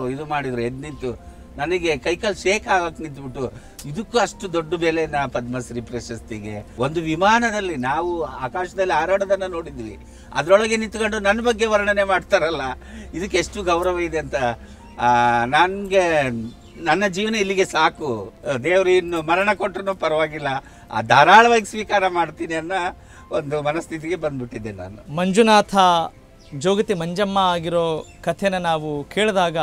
A: ಇದು ಮಾಡಿದರು ಎದ್ದು ನಿಂತು. ನನಗೆ ಕೈಕಾಲು ಶೇಕ್ ಆಗಕ್ಕೆ ನಿಂತ್ಬಿಟ್ಟು, ಇದಕ್ಕೂ ಅಷ್ಟು ದೊಡ್ಡ ಬೆಲೆನ ಪದ್ಮಶ್ರೀ ಪ್ರಶಸ್ತಿಗೆ. ಒಂದು ವಿಮಾನದಲ್ಲಿ ನಾವು ಆಕಾಶದಲ್ಲಿ ಹಾರಾಡೋದನ್ನು ನೋಡಿದ್ವಿ. ಅದರೊಳಗೆ ನಿಂತ್ಕೊಂಡು ನನ್ನ ಬಗ್ಗೆ ವರ್ಣನೆ ಮಾಡ್ತಾರಲ್ಲ, ಇದಕ್ಕೆ ಎಷ್ಟು ಗೌರವ ಇದೆ ಅಂತ. ನನಗೆ, ನನ್ನ ಜೀವನ ಇಲ್ಲಿಗೆ ಸಾಕು. ದೇವರು ಇನ್ನು ಮರಣ ಕೊಟ್ಟರು ಪರವಾಗಿಲ್ಲ. ಆ, ಧಾರಾಳವಾಗಿ ಸ್ವೀಕಾರ ಮಾಡ್ತೀನಿ ಅನ್ನೋ ಒಂದು ಮನಸ್ಥಿತಿಗೆ ಬಂದ್ಬಿಟ್ಟಿದ್ದೆ ನಾನು.
B: ಮಂಜುನಾಥ ಜೋಗತಿ ಮಂಜಮ್ಮ ಆಗಿರೋ ಕಥೆನ ನಾವು ಕೇಳಿದಾಗ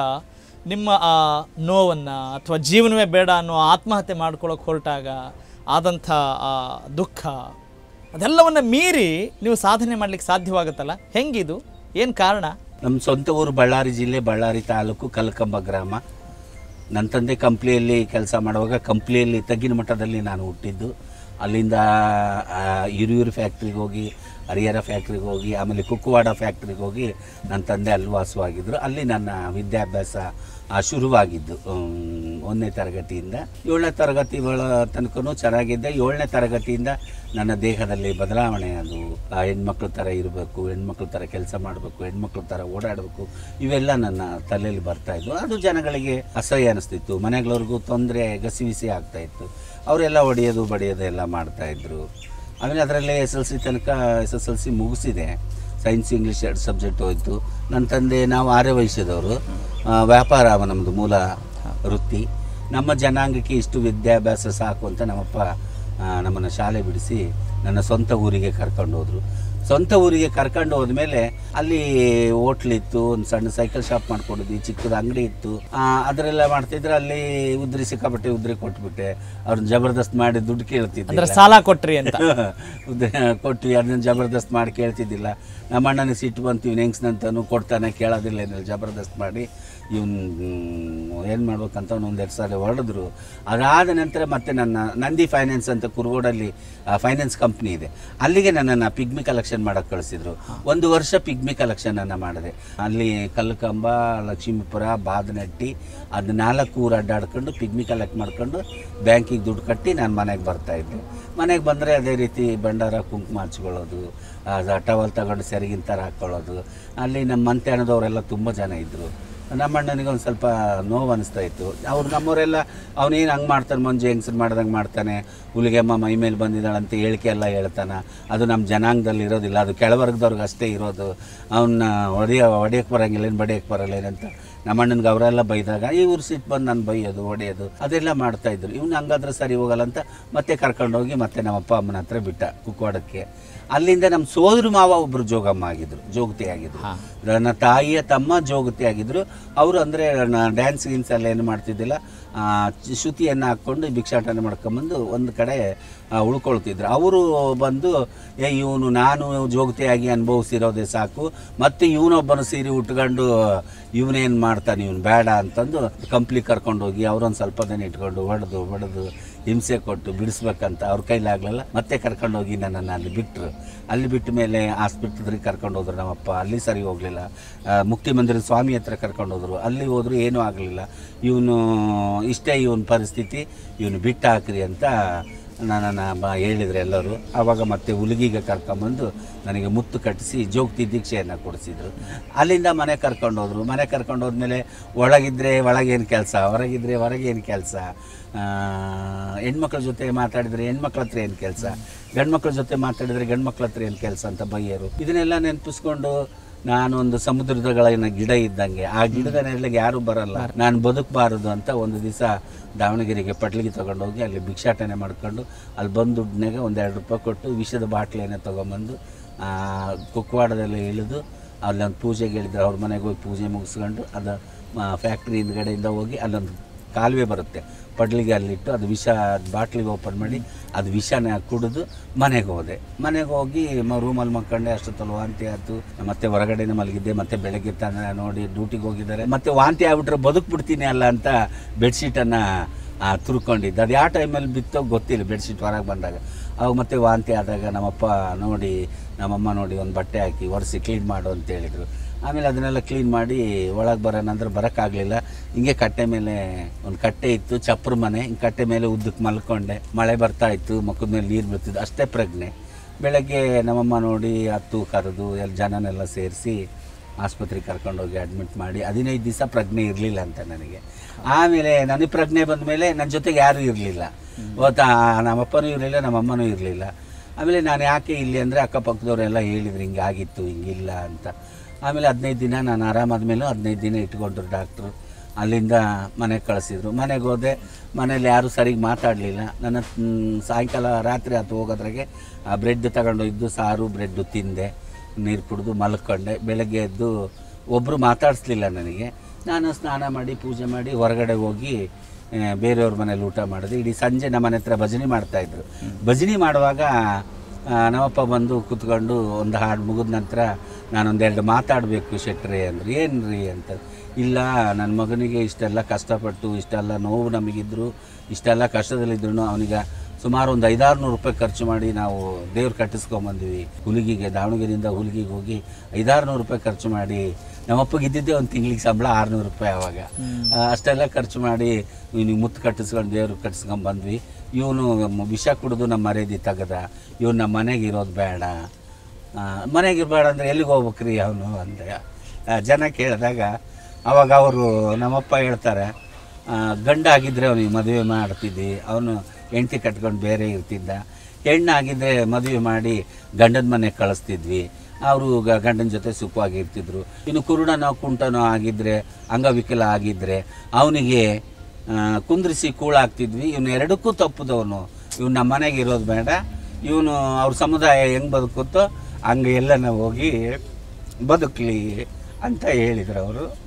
B: ನಿಮ್ಮ ಆ ನೋವನ್ನು ಅಥವಾ ಜೀವನವೇ ಬೇಡ ಅನ್ನೋ ಆತ್ಮಹತ್ಯೆ ಮಾಡ್ಕೊಳ್ಳೋಕೆ ಹೊರಟಾಗ ಆದಂಥ ಆ ದುಃಖ, ಅದೆಲ್ಲವನ್ನ ಮೀರಿ ನೀವು ಸಾಧನೆ ಮಾಡ್ಲಿಕ್ಕೆ ಸಾಧ್ಯವಾಗುತ್ತಲ್ಲ? ಹೆಂಗಿದು? ಏನು ಕಾರಣ?
A: ನಮ್ಮ ಸ್ವಂತ ಊರು ಬಳ್ಳಾರಿ ಜಿಲ್ಲೆ, ಬಳ್ಳಾರಿ ತಾಲೂಕು ಕಲ್ಕಂಬ ಗ್ರಾಮ. ನನ್ನ ತಂದೆ ಕಂಪ್ಲಿಯಲ್ಲಿ ಕೆಲಸ ಮಾಡುವಾಗ ಕಂಪ್ಲಿಯಲ್ಲಿ ತಗ್ಗಿನ ಮಟ್ಟದಲ್ಲಿ ನಾನು ಹುಟ್ಟಿದ್ದು. ಅಲ್ಲಿಂದ ಹಿರಿಯೂರು ಫ್ಯಾಕ್ಟ್ರಿಗೆ ಹೋಗಿ, ಹರಿಹರ ಫ್ಯಾಕ್ಟ್ರಿಗೆ ಹೋಗಿ, ಆಮೇಲೆ ಕುಕ್ಕುವಾಡ ಫ್ಯಾಕ್ಟ್ರಿಗೆ ಹೋಗಿ ನನ್ನ ತಂದೆ ಅಲ್ಲಿ ವಾಸವಾಗಿದ್ದರು ಅಲ್ಲಿ ನನ್ನ ವಿದ್ಯಾಭ್ಯಾಸ ಶುರುವಾಗಿದ್ದು. ಒಂದನೇ ತರಗತಿಯಿಂದ ಏಳನೇ ತರಗತಿ ತನಕನೂ ಚೆನ್ನಾಗಿದ್ದೆ. ಏಳನೇ ತರಗತಿಯಿಂದ ನನ್ನ ದೇಹದಲ್ಲಿ ಬದಲಾವಣೆ, ಅದು ಹೆಣ್ಮಕ್ಳ ಥರ ಇರಬೇಕು, ಹೆಣ್ಮಕ್ಳ ಥರ ಕೆಲಸ ಮಾಡಬೇಕು, ಹೆಣ್ಮಕ್ಳ ಥರ ಓಡಾಡಬೇಕು, ಇವೆಲ್ಲ ನನ್ನ ತಲೆಯಲ್ಲಿ ಬರ್ತಾ ಇದ್ವು. ಅದು ಜನಗಳಿಗೆ ಅಸಹ್ಯ ಅನ್ನಿಸ್ತಿತ್ತು ಮನೆಗಳವ್ರಿಗೂ ತೊಂದರೆ ಗಸಿಬಿಸಿ ಆಗ್ತಾ ಇತ್ತು. ಅವರೆಲ್ಲ ಹೊಡೆಯೋದು ಬಡಿಯೋದು ಎಲ್ಲ ಮಾಡ್ತಾಯಿದ್ರು ಆಮೇಲೆ ಅದರಲ್ಲೇ ಎಸ್ ಎಲ್ ಸಿ ತನಕ ಎಸ್ ಎಸ್ ಎಲ್ ಸಿ ಮುಗಿಸಿದೆ. ಸೈನ್ಸ್ ಇಂಗ್ಲೀಷ್ ಎರಡು ಸಬ್ಜೆಕ್ಟ್ ಹೋಯಿತು. ನನ್ನ ತಂದೆ, ನಾವು ಆರ್ಯ ವಯಸ್ಸದವರು ವ್ಯಾಪಾರ ನಮ್ಮದು ಮೂಲ ವೃತ್ತಿ. ನಮ್ಮ ಜನಾಂಗಕ್ಕೆ ಇಷ್ಟು ವಿದ್ಯಾಭ್ಯಾಸ ಸಾಕು ಅಂತ ನಮ್ಮಪ್ಪ ನಮ್ಮನ್ನು ಶಾಲೆ ಬಿಡಿಸಿ ನನ್ನ ಸ್ವಂತ ಊರಿಗೆ ಕರ್ಕೊಂಡು ಹೋದರು ಸ್ವಂತ ಊರಿಗೆ ಕರ್ಕೊಂಡು ಹೋದ್ಮೇಲೆ ಅಲ್ಲಿ ಹೋಟ್ಲ್ ಇತ್ತು ಒಂದು ಸಣ್ಣ ಸೈಕಲ್ ಶಾಪ್ ಮಾಡ್ಕೊಂಡಿದ್ವಿ ಚಿಕ್ಕದ ಅಂಗಡಿ ಇತ್ತು. ಅದರೆಲ್ಲ ಮಾಡ್ತಿದ್ರೆ ಅಲ್ಲಿ ಉದ್ರಿ ಸಿಕ್ಕಾಪಟ್ಟೆ ಉದ್ರಿ ಕೊಟ್ಬಿಟ್ಟೆ. ಅವ್ರನ್ನ ಜಬರ್ದಸ್ತ್ ಮಾಡಿ ದುಡ್ಡು
E: ಅಂದ್ರೆ
A: ಕೇಳ್ತಿದ್ದೆ
E: ಸಾಲ ಕೊಟ್ರಿ ಅಂತ.
A: ಕೊಟ್ವಿ ಅದನ್ನ ಜಬರ್ದಸ್ತ್ ಮಾಡಿ ಕೇಳ್ತಿದ್ದಿಲ್ಲ. ನಮ್ಮ ಅಣ್ಣನಿಗೆ ಸಿಟ್ಟು ಬಂತೀವಿ ಹೆಂಗ್ಸ್ನಂತನು ಕೊಡ್ತಾನೆ ಕೇಳೋದಿಲ್ಲ ಏನಿಲ್ಲ ಜಬರ್ದಸ್ತ್ ಮಾಡಿ ಇವ್ನು ಏನು ಮಾಡ್ಬೇಕಂತ ಎರಡು ಸಲ ಹೊರಡಿದ್ರು. ಅದಾದ ನಂತರ ಮತ್ತೆ ನನ್ನ ನಂದಿ ಫೈನಾನ್ಸ್ ಅಂತ ಕುರುಗೋಡಲ್ಲಿ ಫೈನಾನ್ಸ್ ಕಂಪ್ನಿ ಇದೆ. ಅಲ್ಲಿಗೆ ನನ್ನನ್ನು ಪಿಗ್ಮಿ ಕಲೆಕ್ಷನ್ ಮಾಡಕ್ಕೆ ಕಳಿಸಿದ್ರು. ಒಂದು ವರ್ಷ ಪಿಗ್ಮಿ ಕಲೆಕ್ಷನನ್ನು ಮಾಡಿದೆ. ಅಲ್ಲಿ ಕಲ್ಲಕಂಬ ಲಕ್ಷ್ಮೀಪುರ, ಬಾದನಟ್ಟಿ ಅದು ನಾಲ್ಕು ಊರು ಅಡ್ಡಾಡ್ಕೊಂಡು ಪಿಗ್ಮಿ ಕಲೆಕ್ಟ್ ಮಾಡ್ಕೊಂಡು ಬ್ಯಾಂಕಿಗೆ ದುಡ್ಡು ಕಟ್ಟಿ ನಾನು ಮನೆಗೆ ಬರ್ತಾಯಿದ್ದೆ ಮನೆಗೆ ಬಂದರೆ ಅದೇ ರೀತಿ ಭಂಡಾರ ಕುಂಕುಮ ಹಚ್ಕೊಳ್ಳೋದು ಟವಲ್ ತಗೊಂಡು ಸೆರಗಿನ ಥರ ಹಾಕ್ಕೊಳ್ಳೋದು ಅಲ್ಲಿ ನಮ್ಮ ಮಂತ್ಯಾಣದವರೆಲ್ಲ ತುಂಬ ಜನ ಇದ್ದರು ನಮ್ಮ ಸ್ವಲ್ಪ ನೋವು ಅನಿಸ್ತಾ ಇತ್ತು. ಅವ್ರು ನಮ್ಮವರೆಲ್ಲ ಅವನೇನು ಹಂಗೆ ಮಾಡ್ತಾನೆ ಮುಂಜೆ ಹೆಂಗ್ಸರು ಮಾಡ್ದಂಗೆ ಮಾಡ್ತಾನೆ? ಹುಲಿಗೆಮ್ಮ ಮೈ ಮೇಲೆ ಬಂದಿದ್ದಾಳೆ ಅಂತ ಹೇಳಿಕೆ ಎಲ್ಲ ಹೇಳ್ತಾನೆ. ಅದು ನಮ್ಮ ಜನಾಂಗದಲ್ಲಿ ಇರೋದಿಲ್ಲ, ಅದು ಕೆಳವರ್ಗದವ್ರಿಗೆ ಅಷ್ಟೇ ಇರೋದು. ಅವನ್ನ ಹೊಡೆಯ ಹೊಡೆಯಕ್ಕೆ ಬರೋಂಗಿಲ್ಲ, ಏನು ಬಡಿಯಕ್ಕೆ ಬರಲ್ಲ ಏನಂತ ನಮ್ಮ ಅಣ್ಣನಿಗೆ ಅವರೆಲ್ಲ ಬೈದಾಗ ಇವ್ರು ಸಿಟ್ಟು ಬಂದು ನಾನು ಬೈಯೋದು, ಹೊಡೆಯೋದು. ಅದೆಲ್ಲ ಮಾಡ್ತಾಯಿದ್ರು ಇವ್ನು ಹಂಗಾದ್ರೆ ಸರಿ ಹೋಗಲ್ಲ ಅಂತ ಮತ್ತೆ ಕರ್ಕೊಂಡೋಗಿ ಮತ್ತೆ ನಮ್ಮ ಅಪ್ಪ ಅಮ್ಮನ ಹತ್ರ ಬಿಟ್ಟ ಕುಕ್ವಾಡಕ್ಕೆ ಅಲ್ಲಿಂದ ನಮ್ಮ ಸೋದರ ಮಾವ ಒಬ್ಬರು ಜೋಗಮ್ಮ ಆಗಿದ್ರು ಜೋಗತಿ ಆಗಿದ್ರು. ನನ್ನ ತಾಯಿಯ ತಮ್ಮ ಜೋಗತಿ ಆಗಿದ್ರು. ಅವರು ಅಂದರೆ ಡ್ಯಾನ್ಸ್ ಗೀನ್ಸ್ ಎಲ್ಲ ಏನು ಮಾಡ್ತಿದ್ದಿಲ್ಲ. ಶ್ರುತಿಯನ್ನು ಹಾಕ್ಕೊಂಡು ಭಿಕ್ಷಾಟನೆ ಮಾಡ್ಕೊಂಬಂದು ಒಂದು ಕಡೆ ಉಳ್ಕೊಳ್ತಿದ್ರು. ಅವರು ಬಂದು ಏ ಇವನು ನಾನು ಜೋಗತಿಯಾಗಿ ಅನುಭವಿಸಿರೋದೇ ಸಾಕು. ಮತ್ತೆ ಇವನೊಬ್ಬನು ಸೀರೆ ಉಟ್ಕೊಂಡು ಇವನೇನು ಮಾಡ್ತಾನೆ? ಇವನು ಬೇಡ ಅಂತಂದು ಕಂಪ್ಲಿ ಕರ್ಕೊಂಡೋಗಿ ಅವರೊಂದು ಸ್ವಲ್ಪ ದಿನ ಇಟ್ಕೊಂಡು ಹೊಡೆದು ಹೊಡೆದು ಹಿಂಸೆ ಕೊಟ್ಟು ಬಿಡಿಸ್ಬೇಕಂತ ಅವ್ರ ಕೈಲಾಗ್ಲಿಲ್ಲ ಮತ್ತೆ ಕರ್ಕೊಂಡು ಹೋಗಿ ನನ್ನನ್ನು ಅಲ್ಲಿ ಬಿಟ್ಟರು ಅಲ್ಲಿ ಬಿಟ್ಟ ಮೇಲೆ ಆಸ್ಪತ್ರೆಗೆ ಕರ್ಕೊಂಡು ಹೋದ್ರು ನಮ್ಮಪ್ಪ. ಅಲ್ಲಿ ಸರಿ ಹೋಗಲಿಲ್ಲ. ಮುಖ್ಯಮಂತ್ರಿ ಸ್ವಾಮಿ ಹತ್ರ ಕರ್ಕೊಂಡು ಹೋದ್ರು. ಅಲ್ಲಿ ಹೋದ್ರು ಏನೂ ಆಗಲಿಲ್ಲ. ಇವನು, ಇಷ್ಟೇ ಇವನ ಪರಿಸ್ಥಿತಿ, ಇವನು ಬಿಟ್ಟು ಹಾಕ್ರಿ ಅಂತ ನನ್ನನ್ನು ಬ ಹೇಳಿದ್ರು ಎಲ್ಲರೂ. ಆವಾಗ ಮತ್ತೆ ಹುಲಿಗಿಗೆ ಕರ್ಕೊಂಬಂದು ನನಗೆ ಮುತ್ತು ಕಟ್ಟಿಸಿ ಜೋಗ್ತಿ ದೀಕ್ಷೆಯನ್ನು ಕೊಡಿಸಿದ್ರು. ಅಲ್ಲಿಂದ ಮನೆ ಕರ್ಕೊಂಡೋದ್ರು. ಮನೆ ಕರ್ಕೊಂಡು ಹೋದ್ಮೇಲೆ ಒಳಗಿದ್ರೆ ಒಳಗೇನು ಕೆಲಸ, ಹೊರಗಿದ್ರೆ ಹೊರಗೇನು ಕೆಲಸ? ಹೆಣ್ಮಕ್ಳ ಜೊತೆ ಮಾತಾಡಿದರೆ ಹೆಣ್ಮಕ್ಳ ಹತ್ರ ಏನು ಕೆಲಸ? ಗಂಡ್ಮಕ್ಳ ಜೊತೆ ಮಾತಾಡಿದರೆ ಗಂಡ್ಮಕ್ಳ ಹತ್ರ ಏನು ಕೆಲಸ ಅಂತ ಬೈಯರು. ಇದನ್ನೆಲ್ಲ ನೆನಪಿಸ್ಕೊಂಡು ನಾನೊಂದು ಸಮುದ್ರದಗಳಿನ ಗಿಡ ಇದ್ದಂಗೆ ಆ ಗಿಡದ ನೆರಳಿಗೆ ಯಾರು ಬರಲ್ಲ. ನಾನು ಬದುಕಬಾರದು ಅಂತ ಒಂದು ದಿವಸ ದಾವಣಗೆರೆಗೆ ಪಟ್ಲಿಗೆ ತಗೊಂಡೋಗಿ ಅಲ್ಲಿ ಭಿಕ್ಷಾಟನೆ ಮಾಡ್ಕೊಂಡು ಅಲ್ಲಿ ಬಂದು ದುಡ್ಡಿನಾಗ ಒಂದು ಎರಡು ರೂಪಾಯಿ ಕೊಟ್ಟು ವಿಷದ ಬಾಟ್ಲಿಯನ್ನು ತೊಗೊಂಬಂದು ಕುಕ್ವಾಡದಲ್ಲಿ ಇಳಿದು ಅಲ್ಲೊಂದು ಪೂಜೆಗೆ ಹೇಳಿದ್ರು ಅವ್ರ ಮನೆಗೆ ಹೋಗಿ ಪೂಜೆ ಮುಗಿಸ್ಕೊಂಡು ಅದು ಫ್ಯಾಕ್ಟ್ರಿ ಹಿಂದ್ಗಡೆಯಿಂದ ಹೋಗಿ ಅಲ್ಲೊಂದು ಕಾಲುವೆ ಬರುತ್ತೆ. ಪಡ್ಲಿಗೆ ಅಲ್ಲಿಟ್ಟು ಅದು ವಿಷ ಬಾಟ್ಲಿಗೆ ಓಪನ್ ಮಾಡಿ ಅದು ವಿಷನ ಕುಡಿದು ಮನೆಗೆ ಹೋದೆ. ಮನೆಗೆ ಹೋಗಿ ಮ ರೂಮಲ್ಲಿ ಮಲ್ಕೊಂಡೆ, ಅಷ್ಟೊತ್ತಲ್ಲಿ ವಾಂತಿ ಆಯ್ತು. ಮತ್ತೆ ಹೊರಗಡೆನೆ ಮಲಗಿದ್ದೆ, ಮತ್ತೆ ಬೆಳಗ್ಗೆ ತನ ನೋಡಿ ಡ್ಯೂಟಿಗೆ ಹೋಗಿದ್ದಾರೆ. ಮತ್ತೆ ವಾಂತಿ ಆಗ್ಬಿಟ್ರೆ ಬದುಕ್ಬಿಡ್ತೀನಿ ಅಲ್ಲ ಅಂತ ಬೆಡ್ಶೀಟನ್ನು ತುರ್ಕೊಂಡಿದ್ದು. ಅದು ಯಾವ ಟೈಮಲ್ಲಿ ಬಿತ್ತೋ ಗೊತ್ತಿಲ್ಲ ಬೆಡ್ಶೀಟ್ ಹೊರಗೆ ಬಂದಾಗ. ಅವಾಗ ಮತ್ತೆ ವಾಂತಿ ಆದಾಗ ನಮ್ಮಪ್ಪ ನೋಡಿ, ನಮ್ಮಮ್ಮ ನೋಡಿ ಒಂದು ಬಟ್ಟೆ ಹಾಕಿ ಒರೆಸಿ ಕ್ಲೀನ್ ಮಾಡು ಅಂತ ಹೇಳಿದರು. ಆಮೇಲೆ ಅದನ್ನೆಲ್ಲ ಕ್ಲೀನ್ ಮಾಡಿ ಒಳಗೆ ಬರೋಣ ಅಂದ್ರೆ ಬರೋಕ್ಕಾಗಲಿಲ್ಲ. ಹಿಂಗೆ ಕಟ್ಟೆ ಮೇಲೆ ಒಂದು ಕಟ್ಟೆ ಇತ್ತು ಚಪ್ರ ಮನೆ. ಹಿಂಗೆ ಕಟ್ಟೆ ಮೇಲೆ ಉದ್ದಕ್ಕೆ ಮಲ್ಕೊಂಡೆ. ಮಳೆ ಬರ್ತಾ ಇತ್ತು, ಮುಖದ ಮೇಲೆ ನೀರು ಬೀಳ್ತಿದ್ದು ಅಷ್ಟೇ ಪ್ರಜ್ಞೆ. ಬೆಳಗ್ಗೆ ನಮ್ಮಮ್ಮ ನೋಡಿ ಹತ್ತು ಕರೆದು ಎಲ್ಲ ಜನನೆಲ್ಲ ಸೇರಿಸಿ ಆಸ್ಪತ್ರೆಗೆ ಕರ್ಕೊಂಡೋಗಿ ಅಡ್ಮಿಟ್ ಮಾಡಿ, ಹದಿನೈದು ದಿವಸ ಪ್ರಜ್ಞೆ ಇರಲಿಲ್ಲ ಅಂತ ನನಗೆ. ಆಮೇಲೆ ನನಗೆ ಪ್ರಜ್ಞೆ ಬಂದ ಮೇಲೆ ನನ್ನ ಜೊತೆಗೆ ಯಾರೂ ಇರಲಿಲ್ಲ. ಓತಾ ನಮ್ಮಪ್ಪನೂ ಇರಲಿಲ್ಲ, ನಮ್ಮಮ್ಮನೂ ಇರಲಿಲ್ಲ. ಆಮೇಲೆ ನಾನು ಯಾಕೆ ಇಲ್ಲಿ ಅಂದರೆ ಅಕ್ಕಪಕ್ಕದವರೆಲ್ಲ ಹೇಳಿದ್ರು, ಹಿಂಗೆ ಆಗಿತ್ತು, ಹಿಂಗಿಲ್ಲ ಅಂತ. ಆಮೇಲೆ ಹದಿನೈದು ದಿನ ನಾನು ಆರಾಮಾದ ಮೇಲೂ ಹದಿನೈದು ದಿನ ಇಟ್ಕೊಂಡ್ರು ಡಾಕ್ಟ್ರು. ಅಲ್ಲಿಂದ ಮನೆಗೆ ಕಳಿಸಿದ್ರು. ಮನೆಗೆ ಹೋದೆ ಮನೇಲಿ ಯಾರೂ ಸರಿಗೆ ಮಾತಾಡಲಿಲ್ಲ. ನನ್ನ ಸಾಯಂಕಾಲ ರಾತ್ರಿ ಹತ್ತು ಹೋಗೋದ್ರಾಗೆ ಆ ಬ್ರೆಡ್ ತಗೊಂಡೋಗಿದ್ದು ಸಾರು ಬ್ರೆಡ್ಡು ತಿಂದೆ ನೀರು ಕುಡಿದು ಮಲ್ಕೊಂಡೆ. ಬೆಳಗ್ಗೆ ಎದ್ದು ಒಬ್ಬರು ಮಾತಾಡಿಸ್ಲಿಲ್ಲ ನನಗೆ. ನಾನು ಸ್ನಾನ ಮಾಡಿ ಪೂಜೆ ಮಾಡಿ ಹೊರಗಡೆ ಹೋಗಿ ಬೇರೆಯವ್ರ ಮನೇಲಿ ಊಟ ಮಾಡಿದೆ. ಇಡೀ ಸಂಜೆ ನಮ್ಮ ಮನೆ ಹತ್ರ ಭಜನೆ ಮಾಡ್ತಾಯಿದ್ರು ಭಜನೆ ಮಾಡುವಾಗ ನಮ್ಮಪ್ಪ ಬಂದು ಕೂತ್ಕೊಂಡು ಒಂದು ಹಾಡು ಮುಗಿದ ನಂತರ ನಾನೊಂದೆರಡು ಮಾತಾಡಬೇಕು ಶೆಟ್ರೆ ಅಂದ್ರೆ ಏನು ರೀ ಅಂತ. ಇಲ್ಲ ನನ್ನ ಮಗನಿಗೆ ಇಷ್ಟೆಲ್ಲ ಕಷ್ಟಪಟ್ಟು ಇಷ್ಟೆಲ್ಲ ನೋವು ನಮಗಿದ್ರು ಇಷ್ಟೆಲ್ಲ ಕಷ್ಟದಲ್ಲಿದ್ರು ಅವನಿಗೆ ಸುಮಾರು ಒಂದು ಐದಾರು ನೂರು ರೂಪಾಯಿ ಖರ್ಚು ಮಾಡಿ ನಾವು ದೇವ್ರು ಕಟ್ಟಿಸ್ಕೊಂಬಂದ್ವಿ. ಹುಲಿಗಿಗೆ ದಾವಣಗೆರೆಯಿಂದ ಹುಲಿಗಿಗೆ ಹೋಗಿ ಐದಾರು ನೂರು ರೂಪಾಯಿ ಖರ್ಚು ಮಾಡಿ ನಮ್ಮಪ್ಪಗೆ ಇದ್ದಿದ್ದೆ ಒಂದು ತಿಂಗಳಿಗೆ ಸಂಬಳ ಆರುನೂರು ರೂಪಾಯಿ ಆವಾಗ ಅಷ್ಟೆಲ್ಲ ಖರ್ಚು ಮಾಡಿ ನೀವು ಮುತ್ತು ಕಟ್ಟಿಸ್ಕೊಂಡು ದೇವ್ರಿಗೆ ಕಟ್ಟಿಸ್ಕೊಂಡ್ ಬಂದ್ವಿ ಇವನು ವಿಷ ಕುಡಿದು ನಮ್ಮ ಮರ್ಯಾದೆ ತೆಗದ. ಇವನು ನಮ್ಮ ಮನೆಗೆ ಇರೋದು ಬೇಡ. ಮನೆಗೆ ಇರಬೇಡ ಅಂದರೆ ಎಲ್ಲಿಗೆ ಹೋಗ್ಬೇಕ್ರಿ ಅವನು ಅಂದೆ ಜನ ಕೇಳಿದಾಗ ಅವಾಗ ಅವರು ನಮ್ಮಪ್ಪ ಹೇಳ್ತಾರೆ ಗಂಡ ಆಗಿದ್ದರೆ ಅವನಿಗೆ ಮದುವೆ ಮಾಡ್ತಿದ್ದಿ. ಅವನು ಹೆಂಡತಿ ಕಟ್ಕೊಂಡು ಬೇರೆ ಇರ್ತಿದ್ದ. ಹೆಣ್ಣಾಗಿದ್ದರೆ ಮದುವೆ ಮಾಡಿ ಗಂಡನ ಮನೆಗೆ ಕಳಿಸ್ತಿದ್ವಿ. ಅವರು ಗಂಡನ ಜೊತೆ ಸುಖವಾಗಿರ್ತಿದ್ರು ಇನ್ನು ಕುರುಡನೋ ಕುಂಟನೋ ಆಗಿದ್ದರೆ ಅಂಗವಿಕಲ ಆಗಿದ್ದರೆ ಅವನಿಗೆ ಕುಂದ್ರಿಸಿ ಕೂಳಾಗ್ತಿದ್ವಿ ಇವನು ಎರಡಕ್ಕೂ ತಪ್ಪದವನು. ಇವ್ನು ನಮ್ಮ ಮನೆಗೆ ಇರೋದು ಬೇಡ. ಇವನು ಅವ್ರ ಸಮುದಾಯ ಹೆಂಗೆ ಬದುಕುತ್ತೋ ಹಂಗೆ ಎಲ್ಲನ ಹೋಗಿ ಬದುಕಲಿ ಅಂತ ಹೇಳಿದರು ಅವರು.